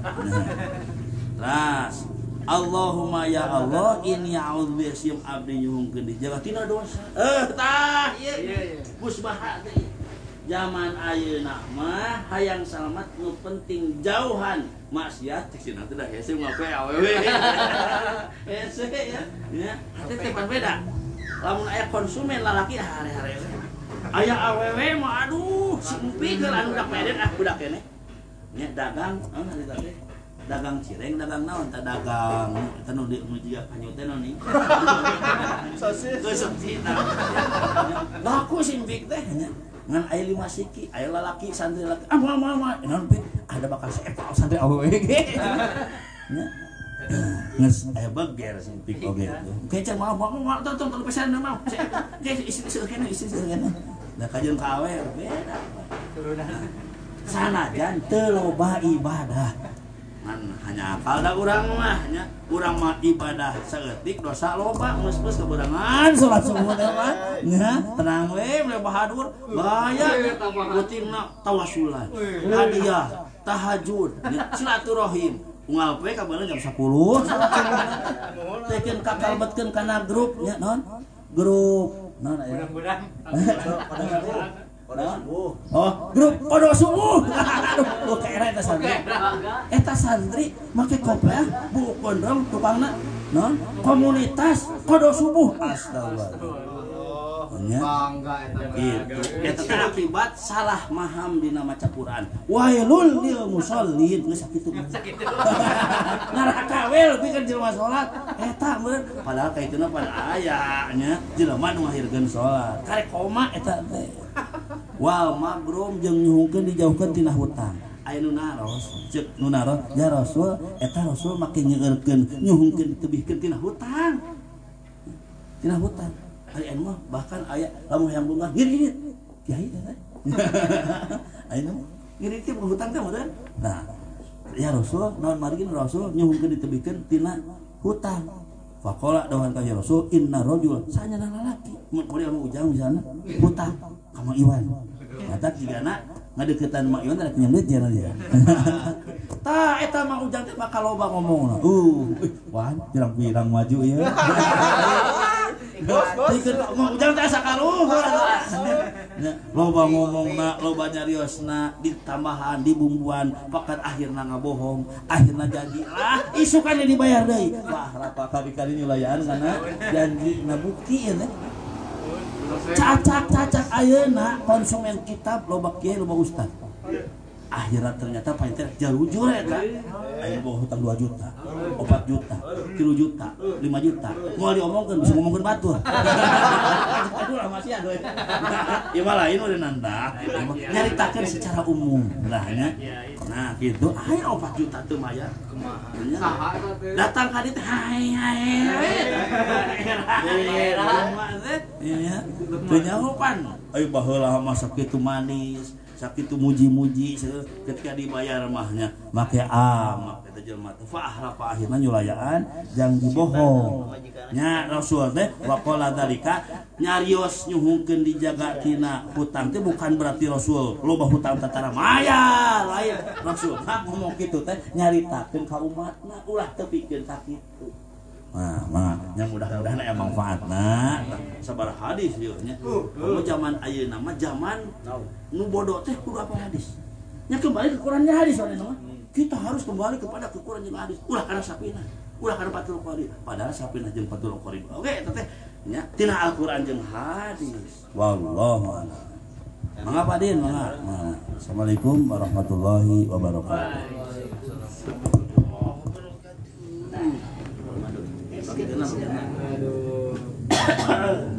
Speaker 1: Terus Allahumma ya Allah ini a'udzu sim abdi nyuhungkeun di jaga tina dosa. Eh tah ieu. Musbaha teh. Zaman ayeuna mah hayang selamat nu penting jauhan maksiat cek cenah teh dah hese ngape awewe. Hese ya. Ya, hati teh beda. Lamun aya konsumen lalaki hare-hare we. Aya awewe mah aduh simpikeun anu dak meden ah budak keneh. Nya dagang, ah hari tadi dagang cireng, dagang naon, tak dagang, kita nu di nu jiga kanyu teh naon nih.
Speaker 4: sosis
Speaker 1: Geus sosis. Laku simpik teh nya. Ngan aya lima siki, aya lalaki santri lalaki. Ah moal moal. Naon pit? Ada bakal seekor santri. Nya. Nges aya beger simpik oge. Kecen mau mau mau tong tong pesan mau. Ge isi isi kene isi isi kene. Da kajeun ka awe beda.
Speaker 4: turunan
Speaker 1: sanajan teu loba ibadah hanya apal da urang mah nya. Urang mah ibadah saeutik dosa loba geus-geus keberangan salat subuh teh mah nya. Tenang we mulai bahadur. Bahaya rutinna tawasulan hadiah tahajud silaturahim. Unggal pe kabarnya jam 10 tekin kakalbetkeun kana grup nya non? Grup. Non aya
Speaker 2: Subuh.
Speaker 1: Oh, grup podo subuh. Aduh, kayak eta santri. Eta santri make kopiah, bu gondrong tukangna non komunitas podo subuh. Astagfirullah. akibat salah maham di nama salat eta musolid padahal itu pada nu ngahirkeun salat koma eta teh. Wow magrum jenghungkan dijauhkantinana hutang. Rasul eta Rasul makin nyuhungkeun nyhungkan tebihkantina hutan tina hutan hutang. Tina hutang. Ari anu mah bahkan aya lamun hayang bunga ngirit. Kiai teh. Aya nu ngirit teh hutang teh meureun. Nah, ya Rasul, naon marigin Rasul nyuhungkeun ditebihkeun tina hutang. Faqala dawan ka ya Rasul, inna rajul sanyana lalaki. Mun kuliah mau ujang misalna hutang kama Iwan. Mata jika anak ngadeketan mak Iwan ada kenyambet dia dia. Ta eta mah ujang teh bakal loba ngomongna. Uh, wan pirang-pirang maju ya. Loba ngomongna, loba nyariosna, ditambahan, dibumbuan, pakat akhirna ngabohong, akhirna janji lah, isukannya dibayar deui. Wah, rapa kali-kali nyulayan karena janji na bukti ya. Cacak-cacak ayeuna konsumen kitab loba kiai loba ustad. Akhirat ternyata panter jarujur ya kan. Ayo bawa hutang 2 juta, 4 juta, 3 juta, 5 juta. Mau diomongkan bisa ngomongkan batur. Aduh lah masih ada. Ya malah ini udah nanda. Nyaritakan secara umum. Nah, nya. Nah, gitu. Ayo 4 juta tuh Maya. Datang ka dieu teh hai hai. Iya. Teu nyahopan. Ayo baheula mah sakitu manis, sakitu muji-muji ketika dibayar mahnya make amak kata jelema teh fa ahrapa akhirna nyulayaan janji bohong. Nya Rasul teh waqala dalika nyarios nyuhungkeun dijaga tina hutang teh bukan berarti Rasul loba hutang tatara maya lain Rasul nah, ngomong kitu teh nyaritakeun ka umatna ulah teu pikeun. Nah, yang mudah-mudahan aya manfaatna. Sabar hadis ieu nya. Kamu zaman ayeuna mah zaman nu bodoh teh kudu apa hadis. Nya kembali ke Quran jeung hadis soalnya mah. Kita harus kembali kepada ke Quran jeung hadis. Ulah kana sapina. Ulah kana patul qori. Padahal sapina jeung patul qori. Oke, eta teh nya tina Al-Qur'an jeung hadis. Wallahu a'lam. Mangga Pak Din, mangga. Mangga. Assalamualaikum warahmatullahi wabarakatuh.
Speaker 3: Aduh.